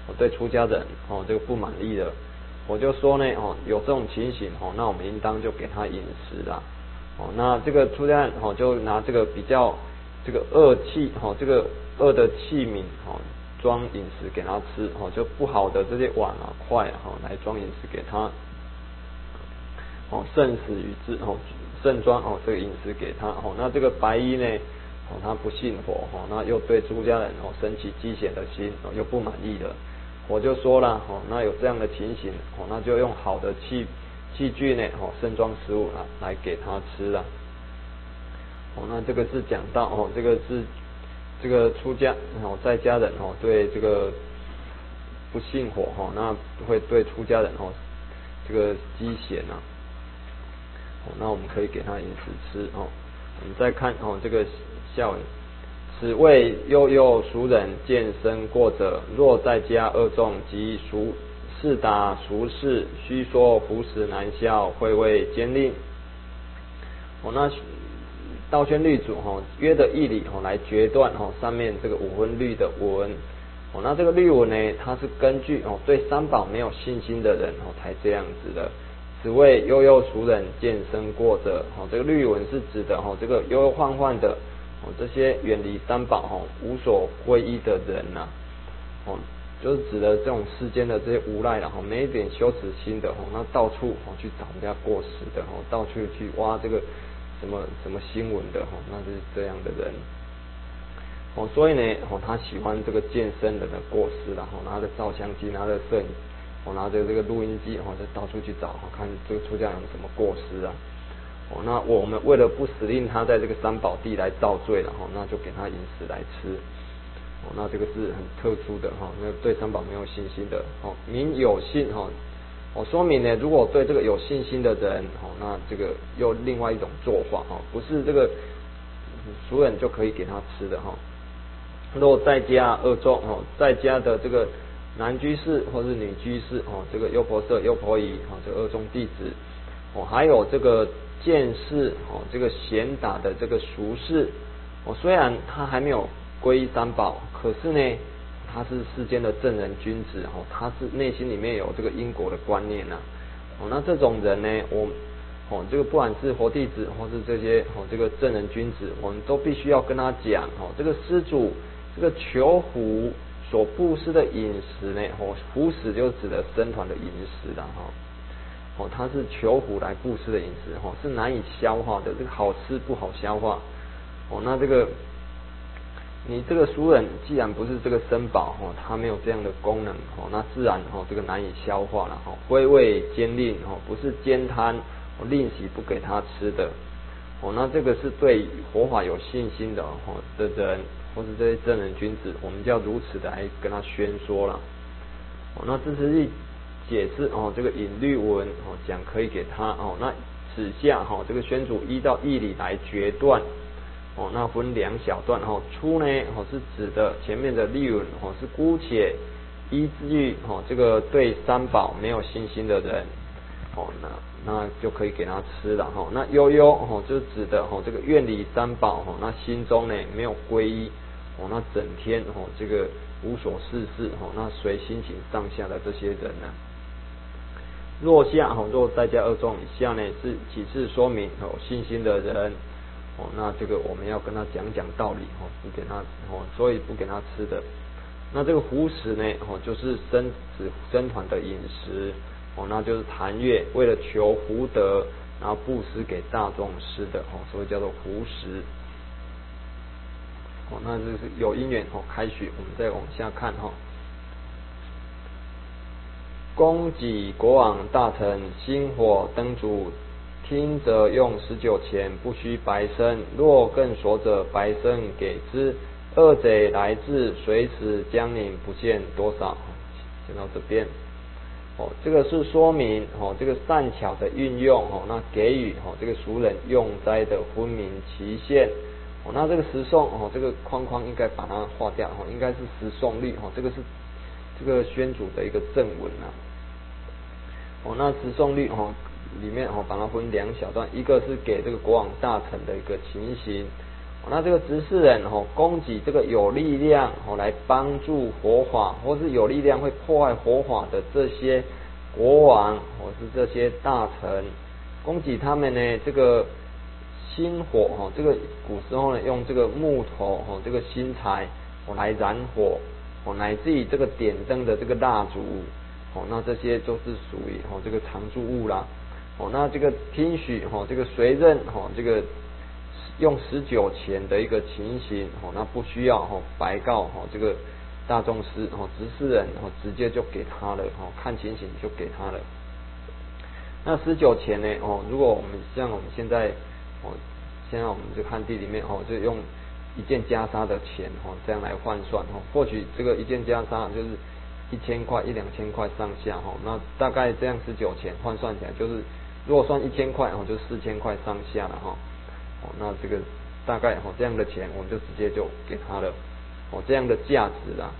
我对出家人哦这个不满意的，我就说呢哦有这种情形哦，那我们应当就给他饮食啦，哦那这个出家人哦就拿这个比较这个恶气哦这个恶的器皿哦。装饮食给他吃，哦，就不好的这些碗啊、筷啊，来装饮食给他，哦，盛食于之，哦，盛装哦这个饮食给他，哦，那这个白衣呢，哦，他不信佛，哦，那又对出家人哦生起积嫌的心，哦，又不满意的，我就说了，哦，那有这样的情形，哦，那就用好的器器具呢，哦，盛装食物来来给他吃了，哦，那这个是讲到，哦，这个是。这个出家哦，在家人哦，对这个不信火哈，那会对出家人哦，这个积血呢。哦，那我们可以给他饮食吃哦。我们再看哦，这个下文，此谓悠悠熟人见生过者，若在家恶众及熟是打熟事，须说服食难消，会为坚令。哦，那。道宣律主哈约的义理哈来决断哈上面这个五分律的文哦那这个律文呢它是根据哦对三宝没有信心的人哦才这样子的，只为悠悠熟人见生过者哦这个律文是指的哈这个悠悠晃晃的哦这些远离三宝哈无所归依的人呐哦就是指的这种世间的这些无赖然后没一点羞耻心的哦那到处哦去找人家过失的哦到处去挖这个。什么什么新闻的哈，那是这样的人哦，所以呢哦，他喜欢这个健身人的过失然后拿着照相机，拿着摄影，哦，拿着这个录音机，哦，就到处去找，看这个出家人有什么过失啊，哦，那我们为了不使令他在这个三宝地来造罪了哈，那就给他饮食来吃，哦，那这个是很特殊的哈，那对三宝没有信心的，哦，民有信哈。哦，说明呢，如果对这个有信心的人，哦，那这个又另外一种做法，哈，不是这个熟人就可以给他吃的，哈。若在家二众，哦，在家的这个男居士或是女居士，哦，这个优婆塞、优婆夷，哦，这二众弟子，哦，还有这个见识，哦，这个贤达的这个俗士，哦，虽然他还没有皈依三宝，可是呢。他是世间的正人君子哦，他是内心里面有这个因果的观念呐哦，那这种人呢，我哦这个不管是佛弟子或是这些哦这个正人君子，我们都必须要跟他讲哦，这个施主这个求福所布施的饮食呢，哦福食就指的僧团的饮食了哈哦，他是求福来布施的饮食哈，是难以消化的，这个好吃不好消化哦，那这个。你这个熟人既然不是这个生宝哈，它没有这样的功能哈，那自然哈这个难以消化了哈。归位坚令哦，不是兼贪，吝惜不给他吃的哦。那这个是对佛法有信心的哦的人，或是这些正人君子，我们就要如此的来跟他宣说了。哦，那这是一解释哦，这个引律文哦讲可以给他哦。那此下哈这个宣主依照义理来决断。哦，那分两小段哈，初呢哦是指的前面的利润哦是姑且依据哦这个对三宝没有信心的人哦那那就可以给他吃了哈，那悠悠哦就指的哦这个愿离三宝哦那心中呢没有皈依哦那整天哦这个无所事事哦那随心情上下的这些人呢，若下哦若在家二众以下呢是几次说明哦信心的人。哦，那这个我们要跟他讲讲道理哦，不给他哦，所以不给他吃的。那这个胡食呢，哦，就是生子生团的饮食哦，那就是谭月为了求福德，然后布施给大众吃的哦，所以叫做胡食。哦，那就是有因缘哦，开许我们再往下看哈。供给国王大臣，星火灯烛。听则用十九钱，不须白身；若更所者，白身给之。二贼来至，随时将领不见多少。讲到这边，哦，这个是说明哦，这个善巧的运用哦，那给予哦这个俗人用斋的昏迷期限哦，那这个十送哦，这个框框应该把它划掉哦，应该是十送率哦，这个是这个宣主的一个正文啊。哦，那十诵律哦里面哦把它分两小段，一个是给这个国王大臣的一个情形。那这个执事人哦，供给这个有力量哦来帮助佛法，或是有力量会破坏佛法的这些国王或是这些大臣，供给他们呢这个薪火哦，这个古时候呢用这个木头哦，这个薪柴哦来燃火哦，乃至于这个点灯的这个蜡烛。哦，那这些都是属于哦这个常住物啦。哦，那这个听许哦，这个随任哦这个。用十九钱的一个情形，哦，那不需要哦白告哦这个大众师哦执事人哦直接就给他了哦看情形就给他了。那十九钱呢哦如果我们像我们现在哦现在我们就看地里面哦就用一件袈裟的钱哦这样来换算哦或许这个一件袈裟就是一千块一两千块上下哦那大概这样十九钱换算起来就是如果算一千块哦就四千块上下了哈。哦，那这个大概哦这样的钱，我们就直接就给他了。哦，这样的价值啦。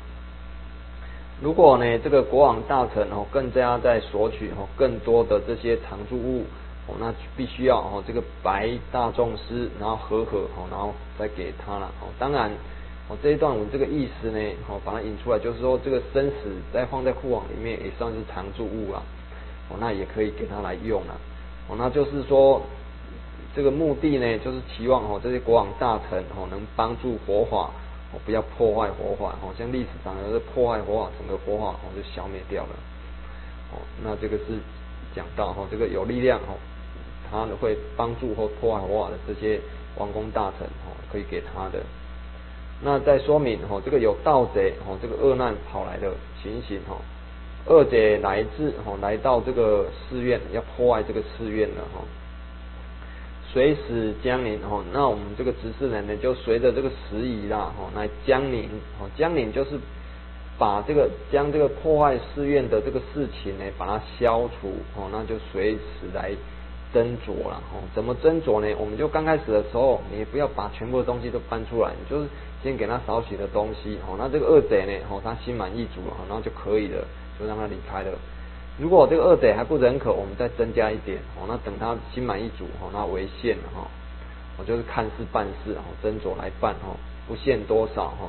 如果呢，这个国王大臣哦更加在索取哦更多的这些常住物哦，那必须要哦这个白大众师，然后和和哦，然后再给他了。哦，当然哦这一段我们这个意思呢，哦把它引出来，就是说这个生死在放在库网里面也算是常住物啊。哦，那也可以给他来用了。哦，那就是说。这个目的呢，就是期望哦，这些国王大臣哦，能帮助佛法哦，不要破坏佛法哦。像历史上就是破坏佛法，整个佛法哦就消灭掉了。哦，那这个是讲到哈，这个有力量哦，他会帮助或破坏佛法的这些王公大臣哦，可以给他的。那再说明哦，这个有盗贼哦，这个恶难跑来的情形哦，二贼来自哦，来到这个寺院要破坏这个寺院了哈。随时江宁哦，那我们这个执事人呢，就随着这个时宜啦哦，来江宁哦，江宁就是把这个将这个破坏寺院的这个事情呢，把它消除哦，那就随时来斟酌了哦。怎么斟酌呢？我们就刚开始的时候，你不要把全部的东西都搬出来，你就是先给他少许的东西哦。那这个二贼呢哦，他心满意足了，然后就可以了，就让他离开了。如果这个二贼还不认可，我们再增加一点哦。那等他心满意足哦，那为限了哈。我就是看事办事哦，斟酌来办哦，不限多少哈。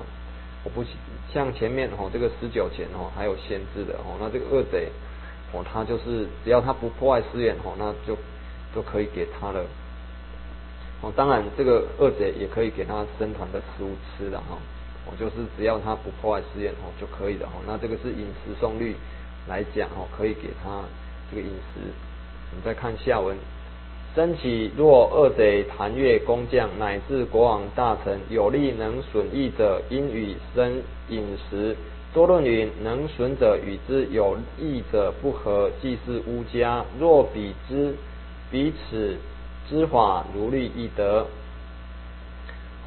我不像前面哦，这个十九钱哦，还有限制的哦。那这个二贼哦，他就是只要他不破坏寺院哦，那就就可以给他了。哦，当然这个二贼也可以给他生团的食物吃的哈。我就是只要他不破坏实验哦就可以了哦。那这个是饮食送率。来讲哦，可以给他这个饮食。我们再看下文，升起若恶贼谭越工匠乃至国王大臣有利能损益者，应与生饮食。多论云：能损者与之有益者不合，即是乌家。若彼之彼此知法如律亦得。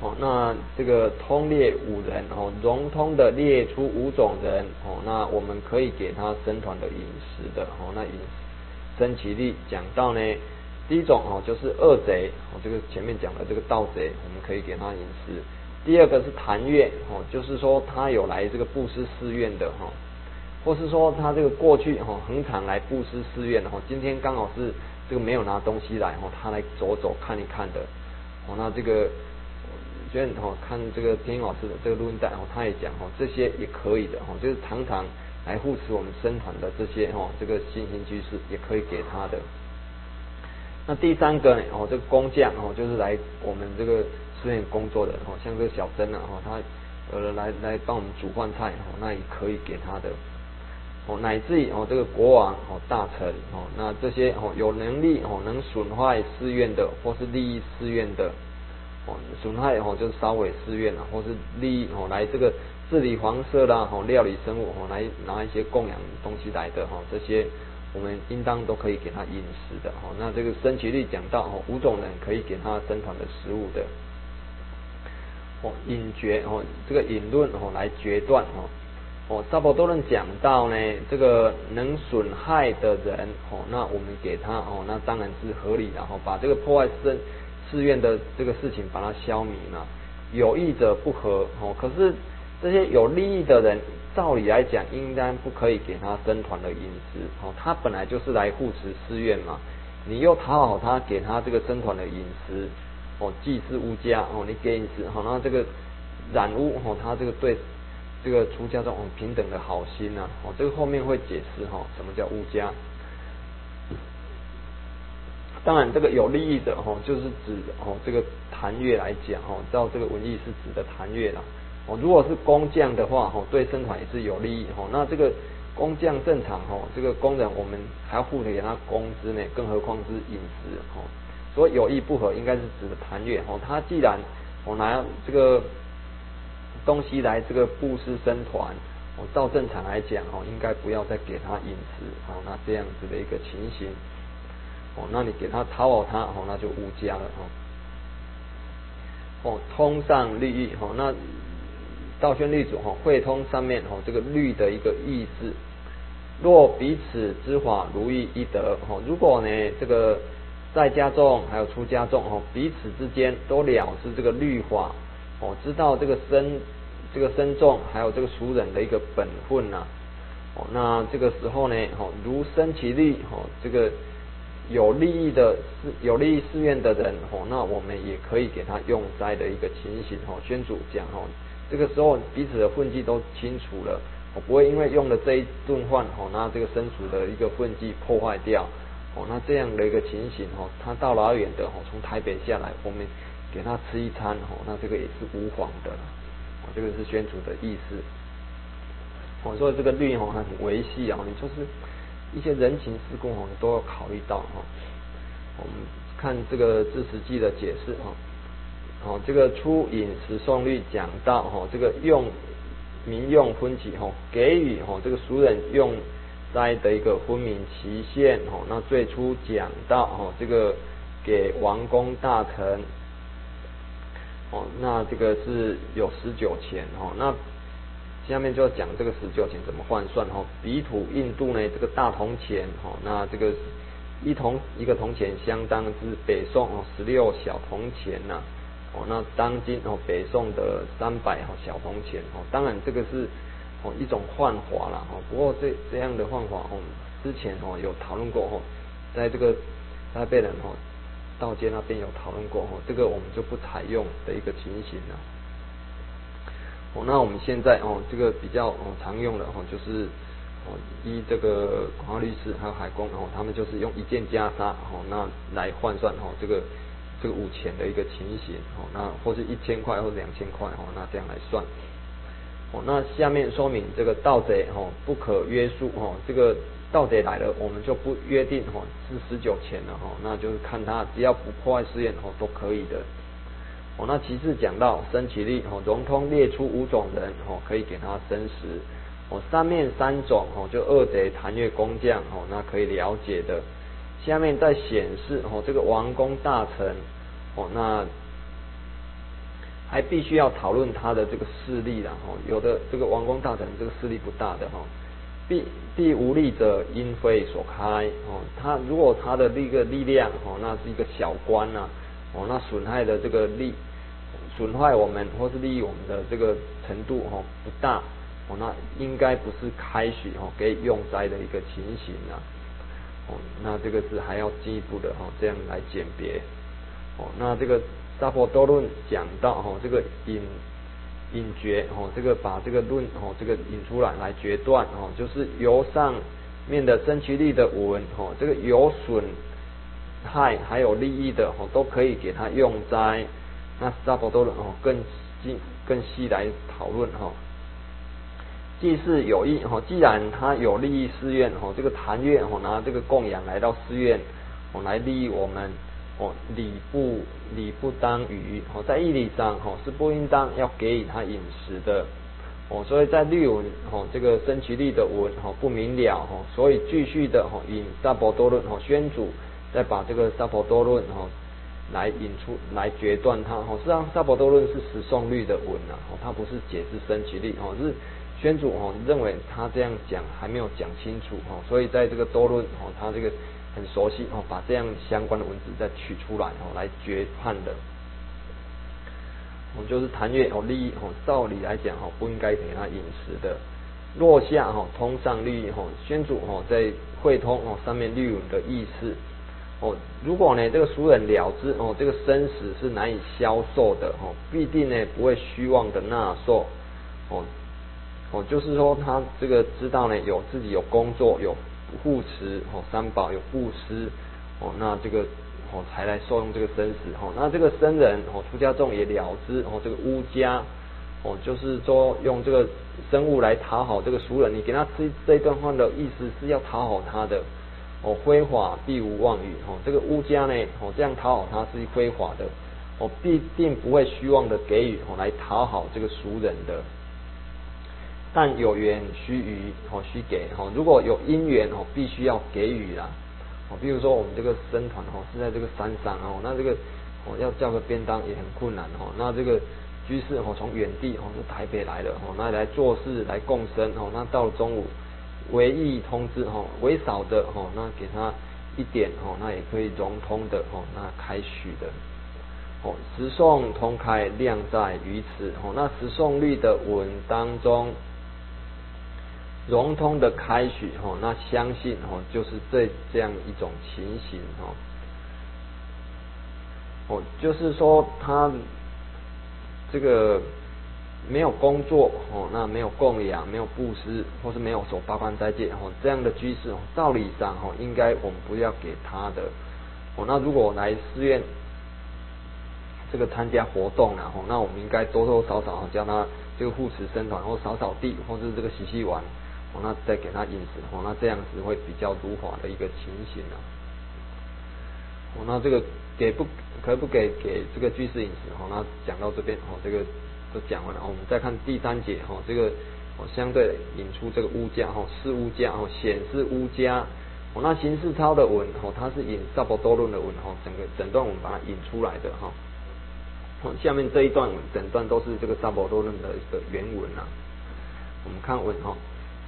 哦，那这个通列五人哦，融通的列出五种人哦，那我们可以给他生团的饮食的哦，那饮生其力讲到呢，第一种哦就是恶贼哦，这个前面讲的这个盗贼，我们可以给他饮食。第二个是谭月哦，就是说他有来这个布施寺院的哈，或是说他这个过去哦很常来布施寺院的哈，今天刚好是这个没有拿东西来哦，他来走走看一看的哦，那这个。觉得哦，看这个天老师的这个录音带哦，他也讲哦，这些也可以的哦，就是常常来护持我们僧团的这些哦，这个新兴居士也可以给他的。那第三个哦，这个工匠哦，就是来我们这个寺院工作的哦，像这个小曾啊哦，他呃来来帮我们煮饭菜哦，那也可以给他的。哦，乃至于哦这个国王哦大臣哦，那这些哦有能力哦能损坏寺院的或是利益寺院的。损害哦，就是烧毁寺院啊，或是利益哦，来这个治理黄色啦，哦，料理生物哦，来拿一些供养东西来的哈，这些我们应当都可以给他饮食的哈。那这个升旗律讲到哦，五种人可以给他生团的食物的。哦，引决哦，这个引论哦来决断哦，哦，萨婆多论讲到呢，这个能损害的人，哦，那我们给他，哦，那当然是合理的，哦，把这个破坏僧寺院的这个事情把它消弭了。有意者不和，哦，可是这些有利益的人，照理来讲，应该不可以给他僧团的饮食，哦，他本来就是来护持寺院嘛，你又讨好他，给他这个僧团的饮食，哦，祭祀物家，哦，你给饮食，好，那这个染污，哦，他这个对这个出家众平等的好心呐，哦，这个后面会解释，哈，什么叫物家。当然，这个有利益的哈，就是指哦，这个谭月来讲哦，照这个文意是指的谭月啦。哦，如果是工匠的话，哦，对生团也是有利益哦。那这个工匠正常哦，这个工人我们还要付给他工资呢，更何况是饮食哦。所以有意不合，应该是指的谭月哦。他既然我拿这个东西来这个布施生团，我照正常来讲哦，应该不要再给他饮食哦。那这样子的一个情形。哦，那你给他讨好他，哦，那就无家了，哦。哦，通上利益，哦，那道宣律主，哦，会通上面，哦，这个律的一个意思。若彼此之法如意一德，哦，如果呢，这个在家众还有出家众，哦，彼此之间都了知这个律法，哦，知道这个身这个身众还有这个俗人的一个本分呐，哦，那这个时候呢，哦，如生其力，哦，这个。有利益的寺有利益寺院的人哦，那我们也可以给他用斋的一个情形哦。宣主讲哦，这个时候彼此的混迹都清楚了，我不会因为用了这一顿饭哦，那这个生熟的一个混迹破坏掉哦，那这样的一个情形哦，他到老远的哦，从台北下来，我们给他吃一餐哦，那这个也是无妨的，哦，这个是宣主的意思。我说这个律哦很维系啊，你就是。一些人情世故，我们都要考虑到哈。我们看这个知识记的解释哈。哦，这个出饮食送律讲到哈，这个用民用分期哈，给予哈这个俗人用斋的一个分明期限哈。那最初讲到哈，这个给王公大臣哦，那这个是有十九钱哦，那。下面就要讲这个十九钱怎么换算哈，比土印度呢这个大铜钱哈，那这个一铜一个铜钱相当是北宋哦十六小铜钱呐，哦那当今哦北宋的三百哈小铜钱哦，当然这个是哦一种换法了哦，不过这这样的换法哦之前哦有讨论过哦，在这个在贝人哦道街那边有讨论过哦，这个我们就不采用的一个情形了。哦，那我们现在哦，这个比较哦常用的哦，就是哦依这个广告律师还有海工哦，他们就是用一件袈裟哦，那来换算哦这个这个五钱的一个情形哦，那或是一千块或者两千块哦，那这样来算。哦，那下面说明这个盗贼哦不可约束哦，这个盗贼来了，我们就不约定哦是十九钱了哦，那就是看他只要不破坏寺院哦都可以的。哦，那其次讲到生其力，哦，融通列出五种人，哦，可以给他生食，哦，上面三种，哦，就二贼、谭月工匠，哦，那可以了解的。下面再显示，哦，这个王公大臣，哦，那还必须要讨论他的这个势力了，哦，有的这个王公大臣这个势力不大的，哈，必必无力者因非所开，哦，他如果他的那个力量，哦，那是一个小官呐，哦，那损害的这个力。损坏我们或是利益我们的这个程度哈不大哦，那应该不是开许哦给用斋的一个情形啊哦，那这个是还要进一步的哈这样来鉴别哦，那这个沙婆多论讲到哈这个引引决哦，这个把这个论哦这个引出来来决断哦，就是由上面的生其力的文哦，这个有损害还有利益的哦都可以给他用斋。那萨婆多人哦，更细更细来讨论哈。既是有益哈，既然他有利益寺院哈，这个坛院哦拿这个供养来到寺院哦来利益我们哦，礼不礼不当与哦，在义理上哦是不应当要给予他饮食的哦，所以在律文哦这个生其力的文哦不明了哦，所以继续的哦引萨婆多论哦宣主再把这个萨婆多论哦。来引出来决断它，哦，实际上萨婆多论是十送律的文呐，哦，它不是解释生其力，哦，是宣主哦认为他这样讲还没有讲清楚哦，所以在这个多论哦，他这个很熟悉哦，把这样相关的文字再取出来哦来决判的。哦，就是谈月哦，利益哦，照理来讲哦，不应该给他饮食的。落下哈，通上律哈，宣主哈，在会通哦上面律文的意思哦。如果呢这个俗人了知哦，这个生死是难以消受的哦，必定呢不会虚妄的纳受哦哦，就是说他这个知道呢有自己有工作有护持哦三宝有布施哦，那这个。哦，才来受用这个生死哦。那这个僧人哦，出家众也了知哦，这个乌家哦，就是说用这个生物来讨好这个俗人。你给他吃这一顿饭的意思是要讨好他的哦，挥法必无妄语哦。这个乌家呢哦，这样讨好他是挥法的哦，必定不会虚妄的给予哦，来讨好这个俗人的。但有缘须予哦，须给哦。如果有因缘哦，必须要给予啦。哦，比如说我们这个僧团哦是在这个山上哦，那这个哦要叫个便当也很困难哦，那这个居士哦从远地哦是台北来的哦，那来做事来共生哦，那到了中午唯一通知哦，唯少的哦，那给他一点哦，那也可以融通的哦，那开许的哦，十送通开量在于此哦，那十送率的文当中。融通的开许哈，那相信哈就是这这样一种情形哈，哦，就是说他这个没有工作哦，那没有供养，没有布施，或是没有守八关斋戒哦，这样的居士哦，道理上哦，应该我们不要给他的哦。那如果来寺院这个参加活动然后，那我们应该多多少少叫他这个护持僧团，或扫扫地，或是这个洗洗碗。哦，那再给他饮食，哦，那这样子会比较如法的一个情形啊。哦，那这个给不可不给给这个居士饮食？哦，那讲到这边，哦，这个都讲完了。我们再看第三节，哈，这个哦相对引出这个物价，哈，是物价，哦，显示物价。哦，那形式超的文，哦，它是引萨婆多论的文，哦，整个整段我们把它引出来的，哈。哦，下面这一段整段都是这个萨婆多论的一个原文啊。我们看文，哈。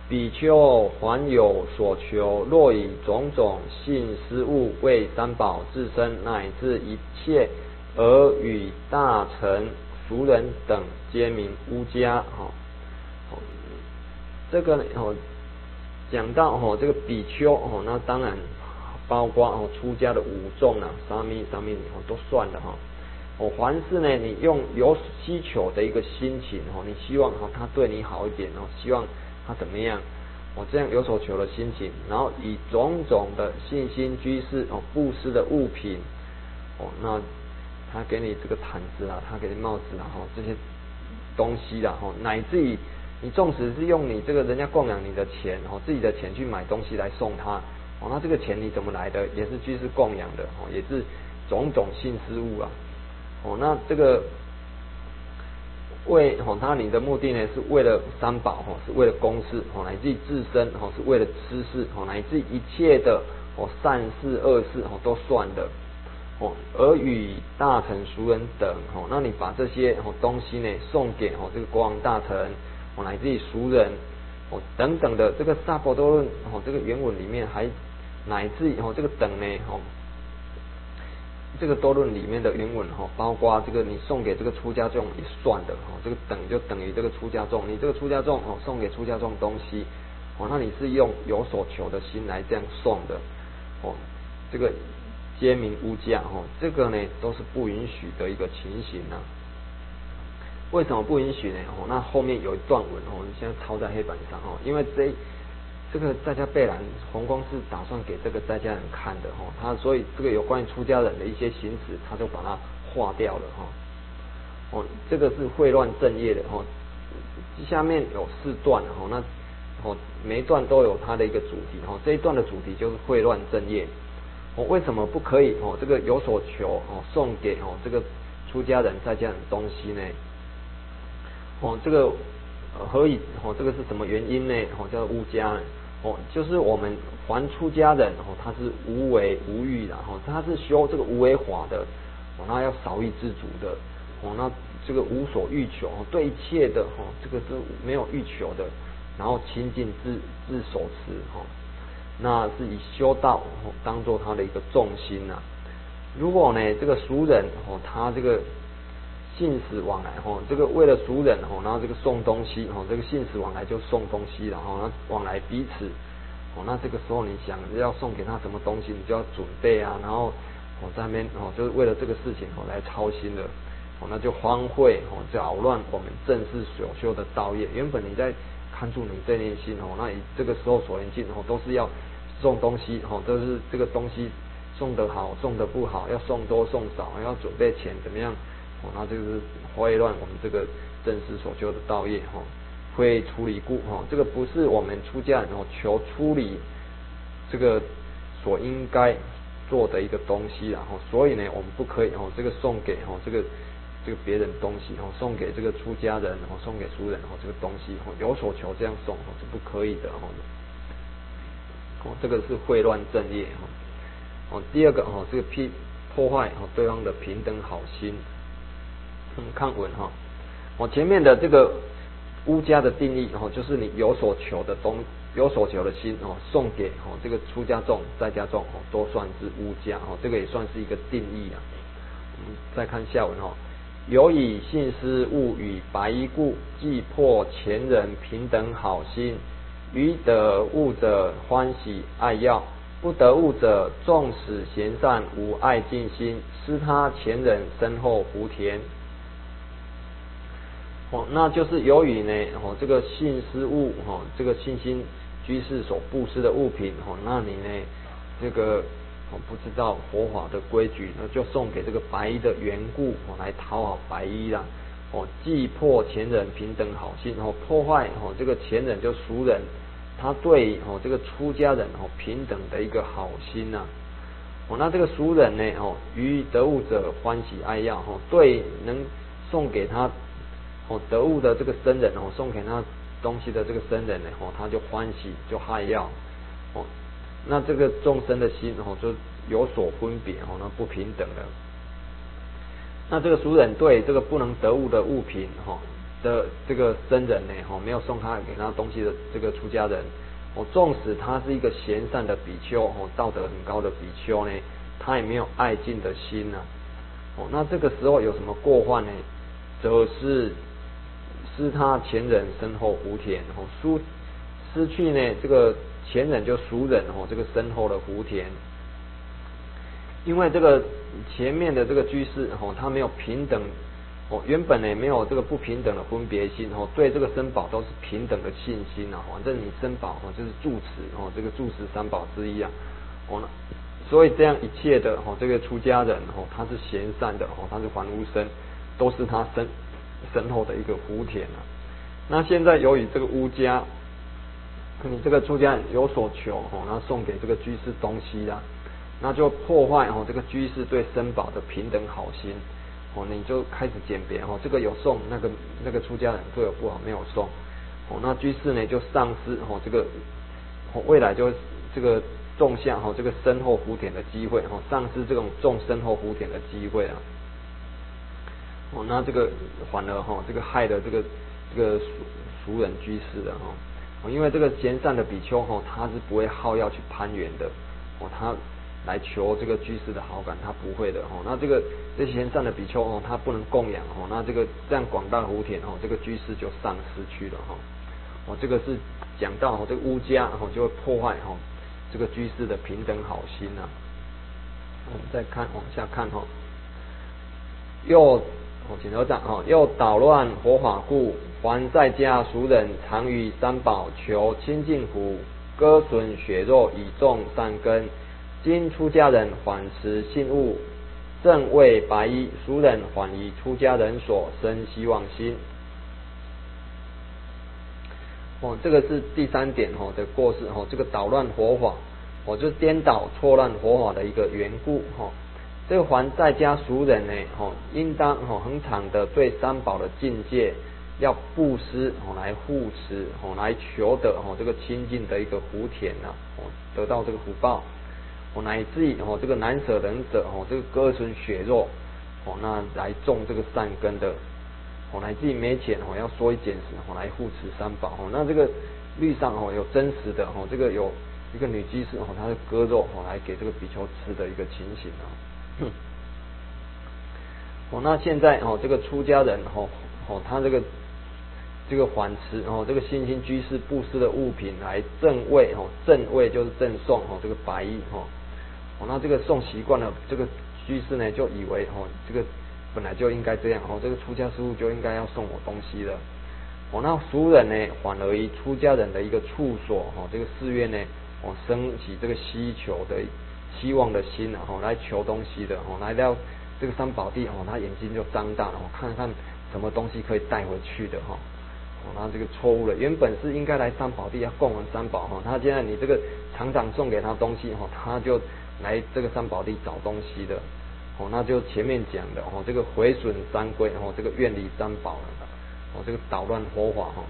比丘还有所求，若以种种性失误为三宝自身乃至一切，而与大臣、俗人等皆名污家。哈，这个呢哦，讲到哦，这个比丘哦，那当然包括哦出家的五众啊，沙弥、沙弥哦都算的哈。哦，凡是呢，你用有需求的一个心情哦，你希望哦他对你好一点哦，希望。他怎么样？我这样有所求的心情，然后以种种的信心居士哦，布施的物品哦，那他给你这个毯子啊，他给你帽子啊，哦这些东西啦，哦乃至于你纵使是用你这个人家供养你的钱哦，自己的钱去买东西来送他哦，那这个钱你怎么来的？也是居士供养的哦，也是种种性事物啊哦，那这个。为吼他你的目的呢，是为了三宝吼，是为了公事吼，乃至于自身吼，是为了吃事吼，乃至于一切的哦善事恶事吼都算的哦，而与大臣熟人等哦，那你把这些哦东西呢送给哦这个国王大臣哦，乃至于熟人哦等等的这个萨婆多论哦这个原文里面还乃至于哦这个等呢哦。这个多论里面的原文哈，包括这个你送给这个出家众也算的哦，这个等就等于这个出家众，你这个出家众哦送给出家众东西哦，那你是用有所求的心来这样送的哦，这个皆名无价哦，这个呢都是不允许的一个情形呢。为什么不允许呢？哦，那后面有一段文哦，现在抄在黑板上哦，因为这。这个在家贝兰弘光是打算给这个在家人看的哈，他所以这个有关于出家人的一些行止，他就把它划掉了哈。哦，这个是秽乱正业的哈。下面有四段哈，那哦每一段都有它的一个主题哈。这一段的主题就是秽乱正业。哦，为什么不可以哦？这个有所求哦，送给哦这个出家人在家的东西呢？哦，这个何以哦？这个是什么原因呢？哦，叫物家。哦，就是我们还出家人哦，他是无为无欲的哦，他是修这个无为法的哦，那要少欲知足的哦，那这个无所欲求，对一切的哈，这个是没有欲求的，然后亲近自自守持哈，那是以修道当做他的一个重心呐。如果呢，这个俗人哦，他这个信使往来哦，这个为了俗人哦，然后这个送东西哦，这个信使往来就送东西了哈，那往来彼此哦，那这个时候你想要送给他什么东西，你就要准备啊，然后哦在那边哦，就是为了这个事情哦来操心的哦，那就荒废哦，扰乱我们正式所修的道业。原本你在看住你这念心哦，那你这个时候所念境哦，都是要送东西哦，都是这个东西。送得好，送得不好，要送多送少，要准备钱怎么样？哦，那就是会乱我们这个正式所修的道业哈，会处理故哈，这个不是我们出家人哦求处理这个所应该做的一个东西然后，所以呢，我们不可以哦，这个送给哦这个这个别人东西哦，送给这个出家人哦，送给俗人哦，这个东西哦有所求这样送哦是不可以的哦，哦这个是会乱正业哈。哦，第二个哦，这个破破坏哦对方的平等好心。嗯，看文哈，我前面的这个巫家的定义哦，就是你有所求的东，有所求的心哦，送给哦这个出家众、在家众哦，都算是巫家哦，这个也算是一个定义啊。我们再看下文哦，有以信施物与白衣故，既破前人平等好心，于得物者欢喜爱要。不得物者，纵使贤善，无爱尽心，施他前人身后福田。哦，那就是由于呢，哦，这个信施物，哈，这个信心居士所布施的物品，哦，那你呢，这个哦不知道佛法的规矩，那就送给这个白衣的缘故，哦，来讨好白衣啦。哦，既破前人平等好心，然后破坏哦这个前人就俗人。他对哦这个出家人哦平等的一个好心呐，哦那这个俗人呢哦于得物者欢喜爱要哦对能送给他哦得物的这个僧人哦送给他东西的这个僧人呢哦他就欢喜就爱要哦那这个众生的心哦就有所分别哦那不平等的，那这个俗人对这个不能得物的物品哈。的这个僧人呢，哦，没有送他给他东西的这个出家人，哦，纵使他是一个贤善的比丘，哦，道德很高的比丘呢，他也没有爱敬的心呐，哦，那这个时候有什么过患呢？则是失他前人身后福田，哦，失失去呢这个前人就熟人，哦，这个身后的福田，因为这个前面的这个居士，哦，他没有平等。哦，原本呢没有这个不平等的分别心哦，对这个珍宝都是平等的信心啊。反正你珍宝哦就是住持哦，这个住持三宝之一啊。哦，那所以这样一切的哦，这个出家人哦，他是贤善的哦，他是还无生，都是他身身后的一个福田啊。那现在由于这个乌家，你这个出家人有所求哦，那送给这个居士东西啦，那就破坏哦这个居士对珍宝的平等好心。哦，你就开始鉴别哦，这个有送，那个那个出家人对我不好，没有送。哦，那居士呢就丧失哦这个，未来就这个种下哈这个身后福田的机会哦，丧失这种种身后福田的机会啊。哦，那这个反而哈这个害的这个这个俗俗人居士的哈，哦，因为这个贤善的比丘哈他是不会好要去攀缘的，哦他。来求这个居士的好感，他不会的哦。那这个这些善的比丘哦，他不能供养哦。那这个这样广大福田哦，这个居士就丧失去了哈。哦，这个是讲到哦，这个巫家哦就会破坏哈这个居士的平等好心呐。我们再看往下看哈，又哦，请头长哈，又捣乱佛法故，还在家俗人常与三宝求清净福，割损血肉以种善根。今出家人缓持信物，正为白衣俗人缓以出家人所生希望心。哦，这个是第三点哦的过失哦，这个捣乱佛法，哦，就颠倒错乱佛法的一个缘故哈。这个还在家俗人呢，哦，应当哦恒常的对三宝的境界要布施哦来护持哦来求得哦这个清净的一个福田呐，哦得到这个福报。哦，乃至于哦，这个难舍人者哦，这个割损血肉哦，那来种这个善根的哦，乃至于没钱哦，要缩衣减食哦，来护持三宝哦。那这个律上哦有真实的哦，这个有一个女居士哦，她是割肉哦，来给这个比丘吃的一个情形啊。哦，那现在哦，这个出家人哦哦，他这个这个缓持哦，这个新兴居士布施的物品来正位哦，正位就是赠送哦，这个白衣哦。哦，那这个送习惯了，这个居士呢就以为哦，这个本来就应该这样哦，这个出家师傅就应该要送我东西的。哦，那俗人呢反而以出家人的一个处所哦，这个寺院呢哦，升起这个希求的希望的心哦，来求东西的哦，来到这个三宝地哦，他眼睛就张大了，哦，看看什么东西可以带回去的哈。哦，那这个错误了，原本是应该来三宝地要供完三宝哈，他现在你这个厂长送给他东西哈，他就。来这个三宝地找东西的，哦，那就前面讲的哦，这个毁损三规，哦，这个愿离三宝了，哦，这个捣乱佛法哈，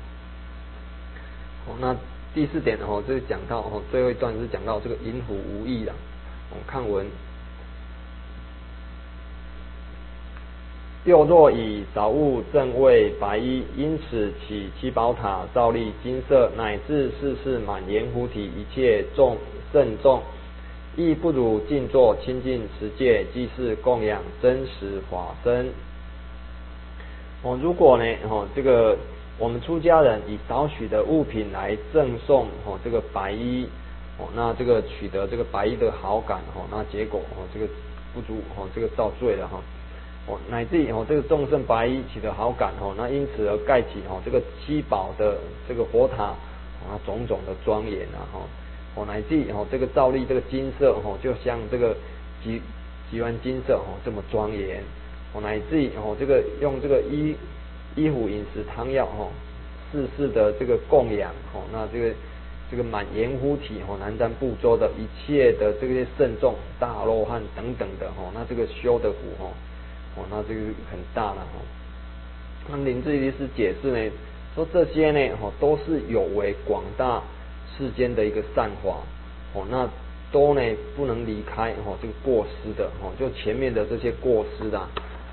哦，那第四点哦，就是讲到哦，最后一段是讲到这个淫虎无义了，哦，看文，又若以少物正位白衣，因此起七宝塔造立金色，乃至世事满言菩提，一切众甚众。亦不如静坐清净持戒，即是供养真实法身。哦，如果呢，哦，这个我们出家人以少许的物品来赠送，哦，这个白衣，哦，那这个取得这个白衣的好感，哦，那结果，哦，这个不足，哦，这个造罪了，哈，哦，乃至于哦，这个众生白衣取得好感，哦，那因此而盖起，哦，这个七宝的这个佛塔，啊，种种的庄严啊，哈。乃至哦，这个造立这个金色哦，就像这个极极完金色哦，这么庄严。哦，乃至哦，这个用这个衣衣服、饮食、汤药哦，世事的这个供养哦，那这个这个满言乎体哦，南瞻部洲的一切的这些圣众、大罗汉等等的哦，那这个修的福哦，哦，那这个很大了哦。那林志律师解释呢，说这些呢哦，都是有为广大。世间的一个善法，哦，那都呢不能离开哦这个过失的哦，就前面的这些过失啊，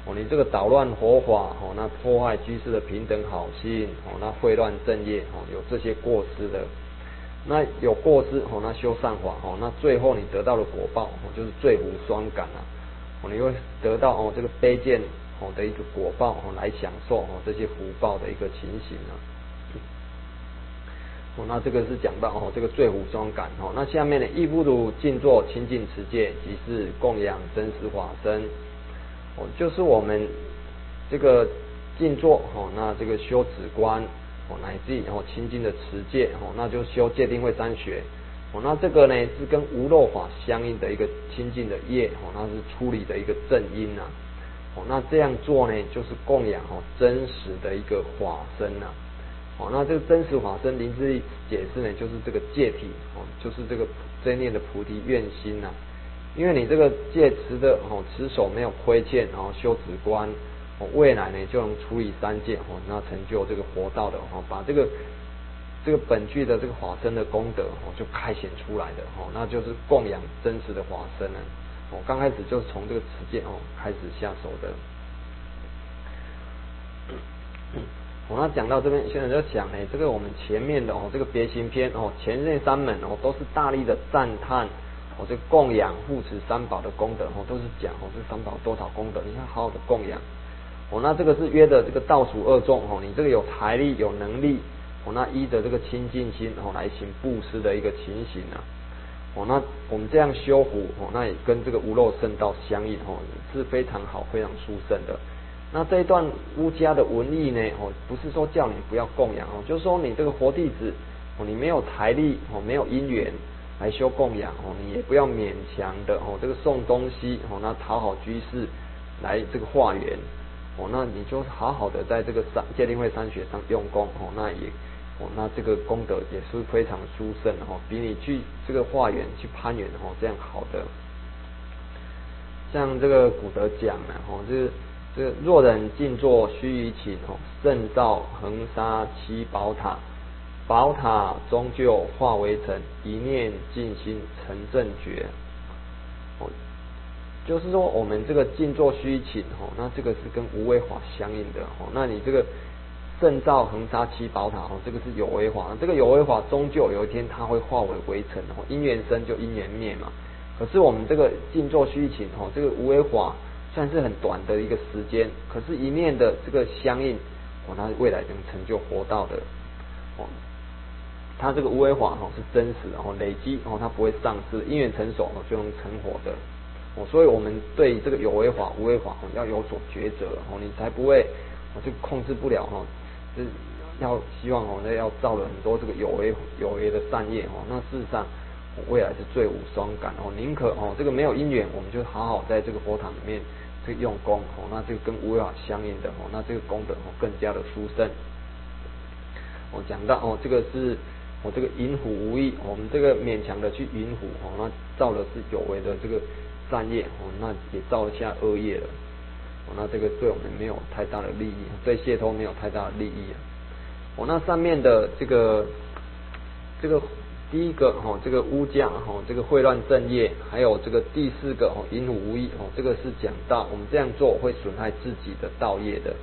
哦，你这个捣乱佛法哦，那破坏居士的平等好心哦，那秽乱正业哦，有这些过失的，那有过失哦，那修善法哦，那最后你得到的果报哦，就是罪福双感啊，哦，你会得到哦这个卑贱哦的一个果报哦，来享受哦这些福报的一个情形啊。哦，那这个是讲到哦，这个最无双感哦。那下面呢，亦不如静坐清净持戒，即是供养真实法身。哦，就是我们这个静坐哦，那这个修止观哦，乃至哦清净的持戒哦，那就修戒定慧三学。哦，那这个呢是跟无漏法相应的一个清净的业哦，那是处理的一个正因呐。哦，那这样做呢，就是供养哦真实的一个法身呐。哦，那这个真实法身，林志义解释呢，就是这个戒体，哦，就是这个真念的菩提愿心呐。因为你这个戒持的哦，持守没有亏欠，然后修止观，哦，未来呢就能处理三界，哦，那成就这个佛道的，哦，把这个这个本具的这个法身的功德，哦，就开显出来的，哦，那就是供养真实的法身呢。哦，刚开始就是从这个持戒哦开始下手的。我那讲到这边，现在就讲呢，这个我们前面的哦，这个别行篇哦，前面三门哦，都是大力的赞叹哦，这供养护持三宝的功德哦，都是讲哦，这三宝多少功德，你看好好的供养哦，那这个是约的这个倒数二众哦，你这个有财力有能力哦，那依着这个清净心哦来行布施的一个情形啊，哦，那我们这样修福哦，那也跟这个无漏圣道相应哦，是非常好非常殊胜的。那这一段巫家的文艺呢？哦，不是说叫你不要供养哦，就是说你这个活弟子哦，你没有财力哦，没有因缘来修供养哦，你也不要勉强的哦，这个送东西哦，那讨好居士来这个化缘哦，那你就好好的在这个三戒定慧三学上用功哦，那也哦，那这个功德也是非常殊胜哦，比你去这个化缘去攀缘哦，这样好的。像这个古德讲呢，哦，就是。这若人静坐须臾寝哦，胜造恒沙七宝塔，宝塔终究化为尘，一念静心成正觉。哦，就是说我们这个静坐虚情哦，那这个是跟无为法相应的哦。那你这个圣造恒沙七宝塔哦，这个是有为法，这个有为法终究有一天它会化为微尘哦，因缘生就因缘灭嘛。可是我们这个静坐虚情哦，这个无为法算是很短的一个时间，可是一念的这个相应哦，那未来能成就活道的哦。它这个无为法哦是真实然哦，累积哦它不会丧失，因缘成熟哦就能成活的哦。所以我们对这个有为法、无为法哦要有所抉择哦，你才不会就控制不了哈，就是要希望哦那要造了很多这个有为有为的善业哦，那事实上未来是最无双感哦，宁可哦这个没有因缘，我们就好好在这个佛堂里面去用功哦，那这个跟无为法相应的哦，那这个功德哦更加的殊胜。我讲到哦这个是。我这个引虎无益，我们这个勉强的去引虎哦，那造的是有为的这个善业哦，那也造下恶业了哦，那这个对我们没有太大的利益，对解脱没有太大的利益啊。哦，那上面的这个这个第一个哈，这个污驾哈，这个秽乱正业，还有这个第四个哦，引虎无益哦，这个是讲到我们这样做会损害自己的道业的。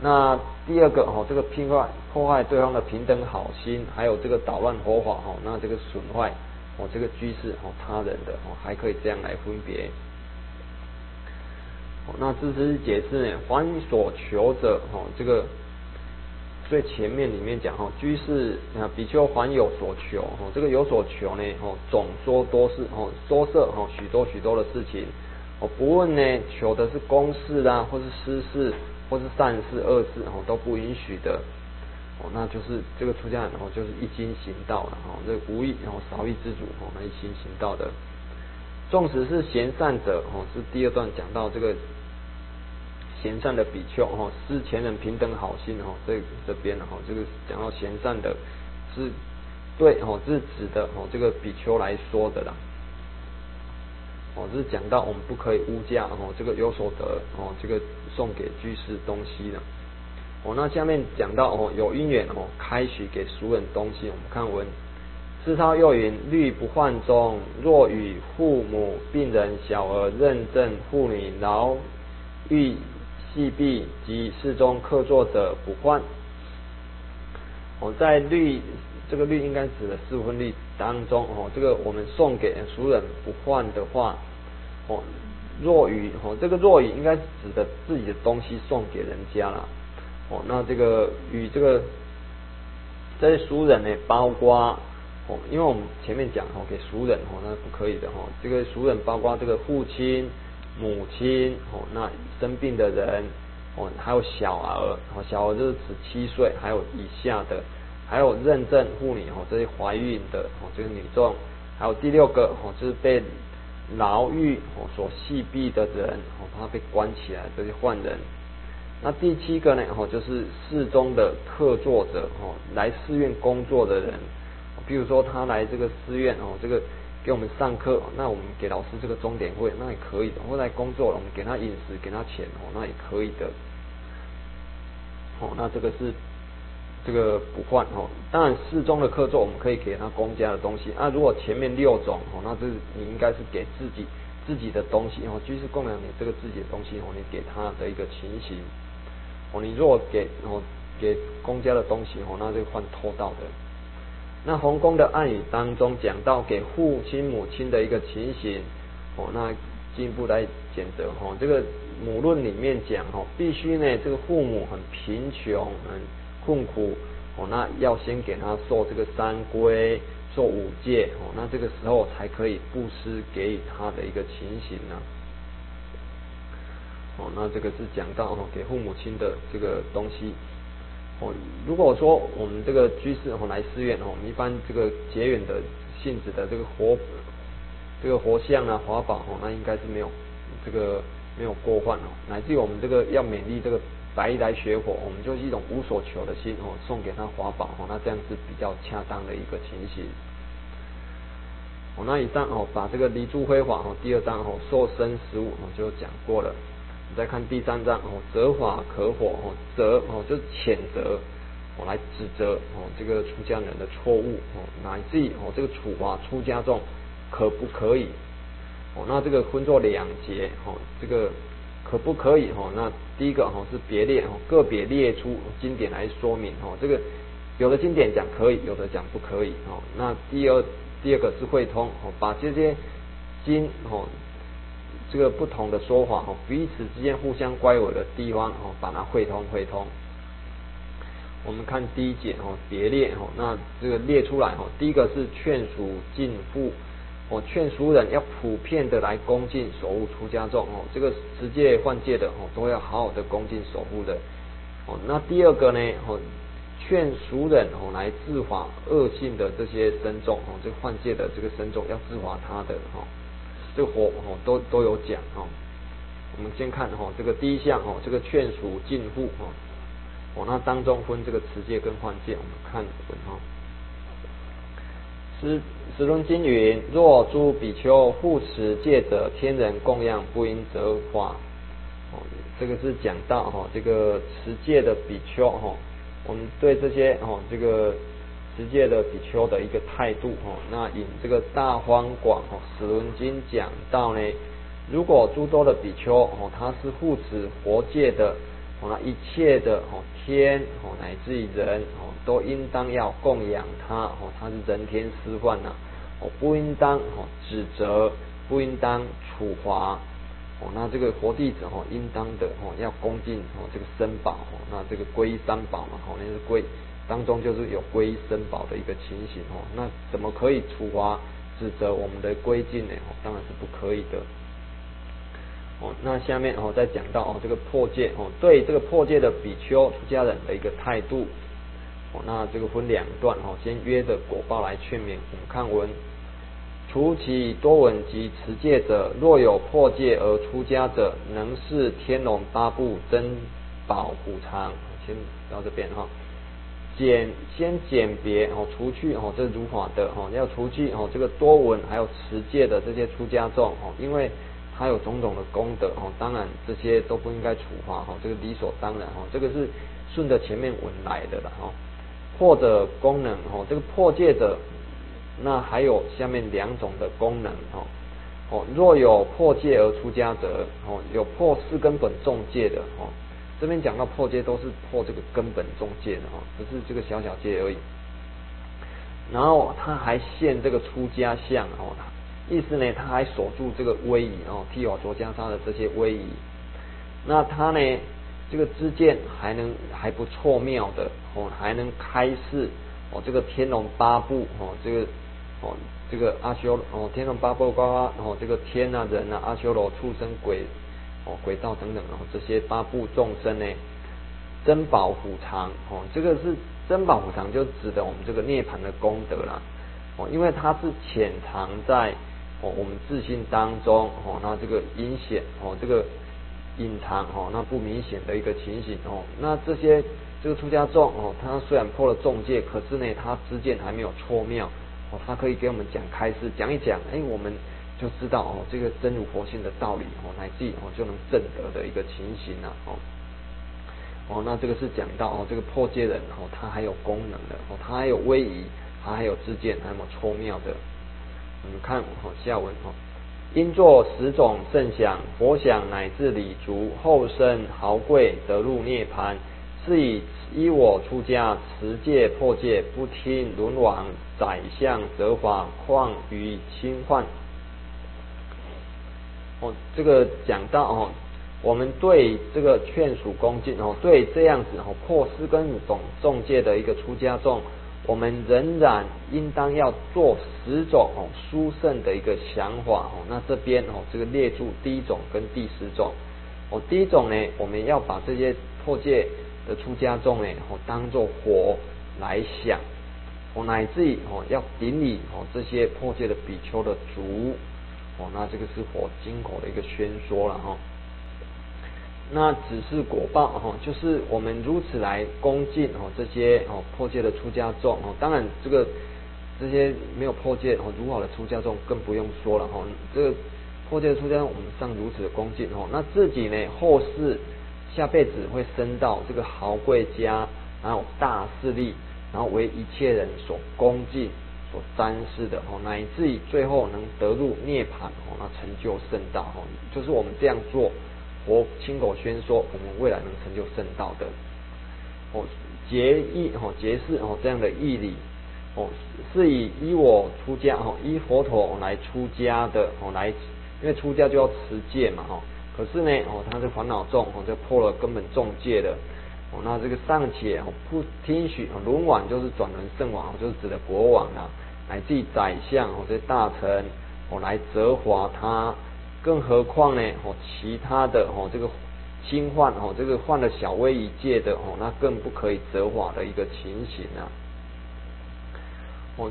那第二个哦，这个破坏破坏对方的平等好心，还有这个捣乱佛法哦，那这个损坏哦这个居士哦他人的哦，还可以这样来分别。哦，那这是解释呢，凡所求者哦，这个最前面里面讲哦，居士啊比丘还有所求哦，这个有所求呢哦，总说多事哦，说设哦许多许多的事情哦，不问呢求的是公事啦，或是私事。或是善事恶事哦都不允许的哦，那就是这个出家人哦就是一心行道了哦，这无意然后少欲知足哦，那一心行道的，纵使是贤善者哦，是第二段讲到这个贤善的比丘哦，是前人平等好心哦，这这边哦，这个讲到贤善的是对哦，是指的哦这个比丘来说的啦。哦，这是讲到我们不可以污价哦，这个有所得哦，这个送给居士东西的。哦，那下面讲到哦，有因缘哦，开许给俗人东西。我们看文，世涛又云：律不患中，若与父母、病人、小儿、认证妇女、劳欲细婢及世中客座者不患。哦，在律这个律应该指的四分律当中哦，这个我们送给熟人不换的话。哦，若与哦，这个若与应该指的自己的东西送给人家了。哦，那这个与这个这些熟人呢，包括哦，因为我们前面讲哦，给熟人哦，那是不可以的哈。这个熟人包括这个父亲、母亲哦，那生病的人哦，还有小儿哦，小儿就是指七岁还有以下的，还有认证妇女哦，这些怀孕的哦，这个女众，还有第六个哦，就是被。牢狱哦所系毙的人哦，他被关起来这些犯人。那第七个呢哦，就是寺中的客座者哦，来寺院工作的人，比如说他来这个寺院哦，这个给我们上课，那我们给老师这个钟点会，那也可以的。或来工作了，我们给他饮食，给他钱哦，那也可以的。哦，那这个是。这个不换哦，当然适中的课座我们可以给他公家的东西啊。如果前面六种哦，那这你应该是给自己自己的东西哦，就是供养你这个自己的东西哦，你给他的一个情形哦。你如果给哦给公家的东西哦，那就换偷盗的。那红宫的暗语当中讲到给父亲母亲的一个情形哦，那进一步来检责哦，这个母论里面讲哦，必须呢这个父母很贫穷很。困苦哦，那要先给他受这个三规，受五戒哦，那这个时候才可以布施给予他的一个情形呢。哦，那这个是讲到哦，给父母亲的这个东西哦。如果说我们这个居士哦来寺院哦，我们一般这个结缘的性质的这个活这个活像啊、华宝哦，那应该是没有这个没有过患哦，乃至于我们这个要勉励这个。白衣来学火，我们就一种无所求的心哦，送给他华宝哦，那这样是比较恰当的一个情形。哦，那以上哦，把这个离诸辉煌哦，第二章哦，受身十五哦就讲过了。你再看第三章哦，责法可火哦，责哦就是谴责，我来指责哦这个出家人的错误哦，乃至于哦这个处罚出家众可不可以？哦，那这个分作两节，哦，这个可不可以？哦，那第一个哦是别列，哦，个别列出经典来说明，哦，这个有的经典讲可以，有的讲不可以，哦，那第二第二个是会通，哦，把这些经，哦，这个不同的说法，哦，彼此之间互相乖违的地方，哦，把它会通会通。我们看第一节，哦，别列，哦，那这个列出来，哦，第一个是劝赎敬父。哦，劝俗人要普遍的来恭敬守护出家众哦，这个持戒换戒的哦，都要好好的恭敬守护的哦。那第二个呢，哦，劝俗人哦来自罚恶性的这些僧众哦，这个换戒的这个僧众要自罚他的哈，这个活哦都都有讲哦。我们先看哈这个第一项哦，这个劝俗禁护哦，哦那当中分这个持戒跟换戒，我们看文哈。十十论经云：若诸比丘护持戒者，天人供养，不应责罚。哦，这个是讲到哈，这个持戒的比丘哈，我们对这些哦，这个持戒的比丘的一个态度哦。那引这个大方广哦，十轮经讲到呢，如果诸多的比丘哦，他是护持佛界的。哦，那一切的哦天哦乃至于人哦，都应当要供养他哦，他是人天师范呐哦，不应当哦指责，不应当处罚哦。那这个佛弟子哦，应当的哦要恭敬哦这个僧宝哦，那这个皈三宝嘛哦，那是皈当中就是有皈依僧宝的一个情形哦。那怎么可以处罚指责我们的归敬呢？哦，当然是不可以的。哦，那下面哦再讲到哦这个破戒哦对这个破戒的比丘出家人的一个态度哦那这个分两段哦先约着果报来劝勉我们看文，除其多闻及持戒者，若有破戒而出家者，能是天龙八部珍宝补偿。先到这边哈，简先简别哦除去哦这如法的哦要除去哦这个多闻还有持戒的这些出家众哦因为。他有种种的功德哦，当然这些都不应该处罚哈，这个理所当然哈，这个是顺着前面文来的了哈。或者功能哈，这个破戒者，那还有下面两种的功能哈。哦，若有破戒而出家者，哦，有破四根本重戒的哦，这边讲到破戒都是破这个根本重戒的哈，不是这个小小戒而已。然后他还现这个出家相哦。意思呢，他还守住这个威仪哦，替我做袈裟的这些威仪。那他呢，这个知见还能还不错妙的哦，还能开示哦，这个天龙八部哦，这个哦，这个阿修罗哦，天龙八部包括哦，这个天啊人啊，阿修罗畜生鬼哦，轨道等等哦，这些八部众生呢，珍宝虎藏哦，这个是珍宝虎藏，就指的我们这个涅槃的功德啦哦，因为它是潜藏在。哦，我们自信当中哦，那这个阴险哦，这个隐藏哦，那不明显的一个情形哦，那这些这个出家众哦，他虽然破了众戒，可是呢，他知见还没有错妙哦，他可以给我们讲开示，讲一讲，哎，我们就知道哦，这个真如佛性的道理哦，乃至哦就能证得的一个情形啊哦哦，那这个是讲到哦，这个破戒人哦，他还有功能的哦，他还有威仪，他还有自见，还有错妙的。我们看好下文哦，应作十种圣想，佛想乃至礼足，后生豪贵得入涅盘。是以依我出家持戒破戒，不听轮王宰相责罚，况于轻患。哦，这个讲到哦，我们对这个劝属恭敬哦，对这样子哦破失跟懂众戒的一个出家众。我们仍然应当要做十种哦殊胜的一个想法哦，那这边哦这个列注第一种跟第十种哦，第一种呢，我们要把这些破戒的出家众呢哦当做火来想哦，乃至于哦要顶礼哦这些破戒的比丘的足哦，那这个是火经口的一个宣说了哈。那只是果报哈，就是我们如此来恭敬哦这些哦破戒的出家众哦，当然这个这些没有破戒哦如好的出家众更不用说了哈，这个破戒的出家众我们上如此的恭敬哦，那自己呢后世下辈子会升到这个豪贵家，然后大势力，然后为一切人所恭敬所沾湿的哦，乃至于最后能得入涅槃哦，那成就圣道哦，就是我们这样做，佛亲口宣说，我们未来能成就圣道的哦，结义哦，结识哦这样的义理哦，是以依我出家哦，依佛陀来出家的哦，来，因为出家就要持戒嘛哦，可是呢哦，他是烦恼重哦，就破了根本重戒的。哦，那这个尚且不听许轮王就是转轮圣王，就是指的国王啊，乃至宰相或者大臣哦来责罚他，更何况呢？哦，其他的哦这个侵犯哦这个犯了小微一戒的哦，那更不可以责罚的一个情形啊。哦，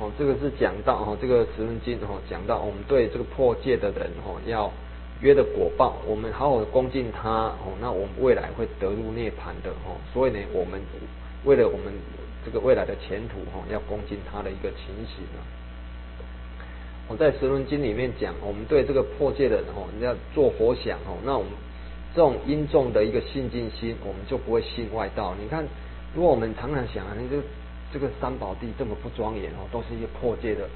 哦，这个是讲到哦这个十轮经哦讲到我们对这个破戒的人哦要。约的果报，我们好好的恭敬他哦，那我们未来会得入涅盘的哦。所以呢，我们为了我们这个未来的前途哦，要恭敬他的一个情形啊。我在十轮经里面讲，我们对这个破戒的人哦，要做佛想哦，那我们这种因重的一个信敬心，我们就不会信外道。你看，如果我们常常想啊，那个这个三宝地这么不庄严哦，都是一些破戒的，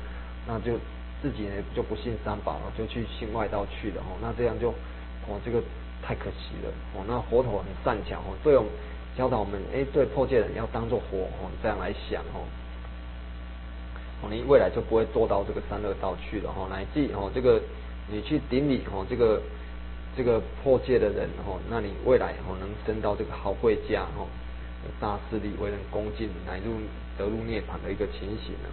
那就。自己呢就不信三宝了，就去信外道去了哦。那这样就哦，这个太可惜了哦。那佛陀很善巧哦，对我们教导我们，哎，对破戒人要当做火哦，这样来想哦。哦，你未来就不会做到这个三恶道去了哦。乃至哦，这个你去顶礼哦，这个这个破戒的人哦，那你未来哦能升到这个好贵家哦，大势力为人恭敬，乃入得入涅槃的一个情形呢。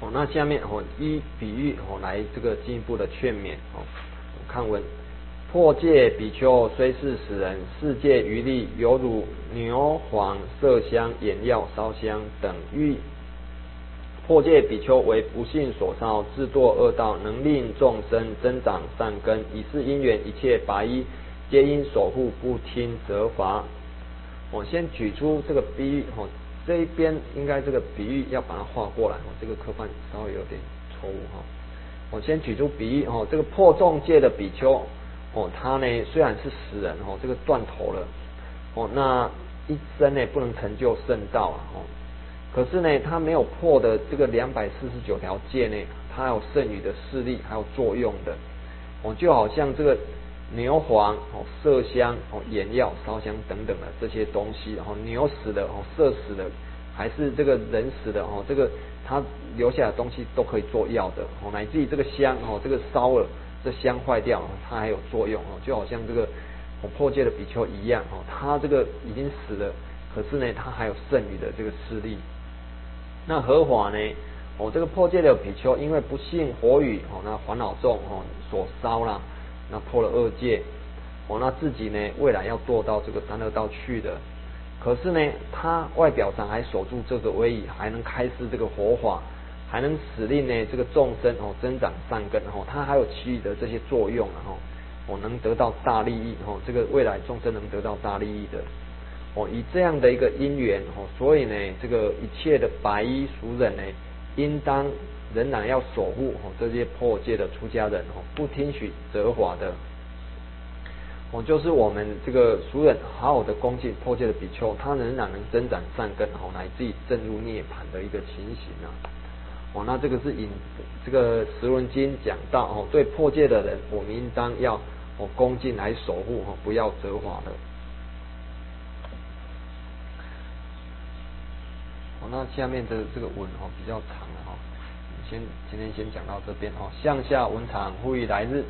哦，那下面哦依比喻哦来这个进一步的劝勉哦，看文破戒比丘虽是死人，世界余力犹如牛黄麝香眼药烧香等欲破戒比丘为不幸所烧，自堕恶道，能令众生增长善根，以是因缘，一切白衣皆因守护不听责罚。我先举出这个比喻哦。这一边应该这个比喻要把它画过来哦，这个科判稍微有点错误哈。我先举出比喻哦，这个破众戒的比丘哦，他呢虽然是死人哦，这个断头了哦，那一生呢不能成就圣道啊哦，可是呢他没有破的这个两百四十九条戒呢，他有剩余的势力还有作用的哦，就好像这个。牛黄哦，麝香哦，眼药烧香等等的这些东西，然后牛死的哦，麝死的，还是这个人死的哦，这个他留下的东西都可以做药的哦，乃至于这个香哦，这个烧了这香坏掉，它还有作用哦，就好像这个破戒的比丘一样哦，他这个已经死了，可是呢，他还有剩余的这个势力。那何法呢？哦，这个破戒的比丘因为不信火语哦，那烦恼重哦，所烧了。那破了二戒，哦，那自己呢，未来要堕到这个三恶道去的。可是呢，他外表上还守住这个威仪，还能开示这个佛法，还能使令呢这个众生哦增长善根哦，它还有其余的这些作用然后，哦，能得到大利益哦，这个未来众生能得到大利益的，哦，以这样的一个因缘哦，所以呢，这个一切的白衣俗人呢，应当。仍然要守护哦这些破戒的出家人哦，不听许责罚的哦，就是我们这个俗人好好的恭敬破戒的比丘，他仍然能增长善根哦，乃至于正入涅盘的一个情形啊。哦，那这个是引这个十轮经讲到哦，对破戒的人，我们应当要哦恭敬来守护哦，不要责罚的。哦，那下面的这个文哦比较长了哈。先今天先讲到这边哦，向下文长，呼吁来日。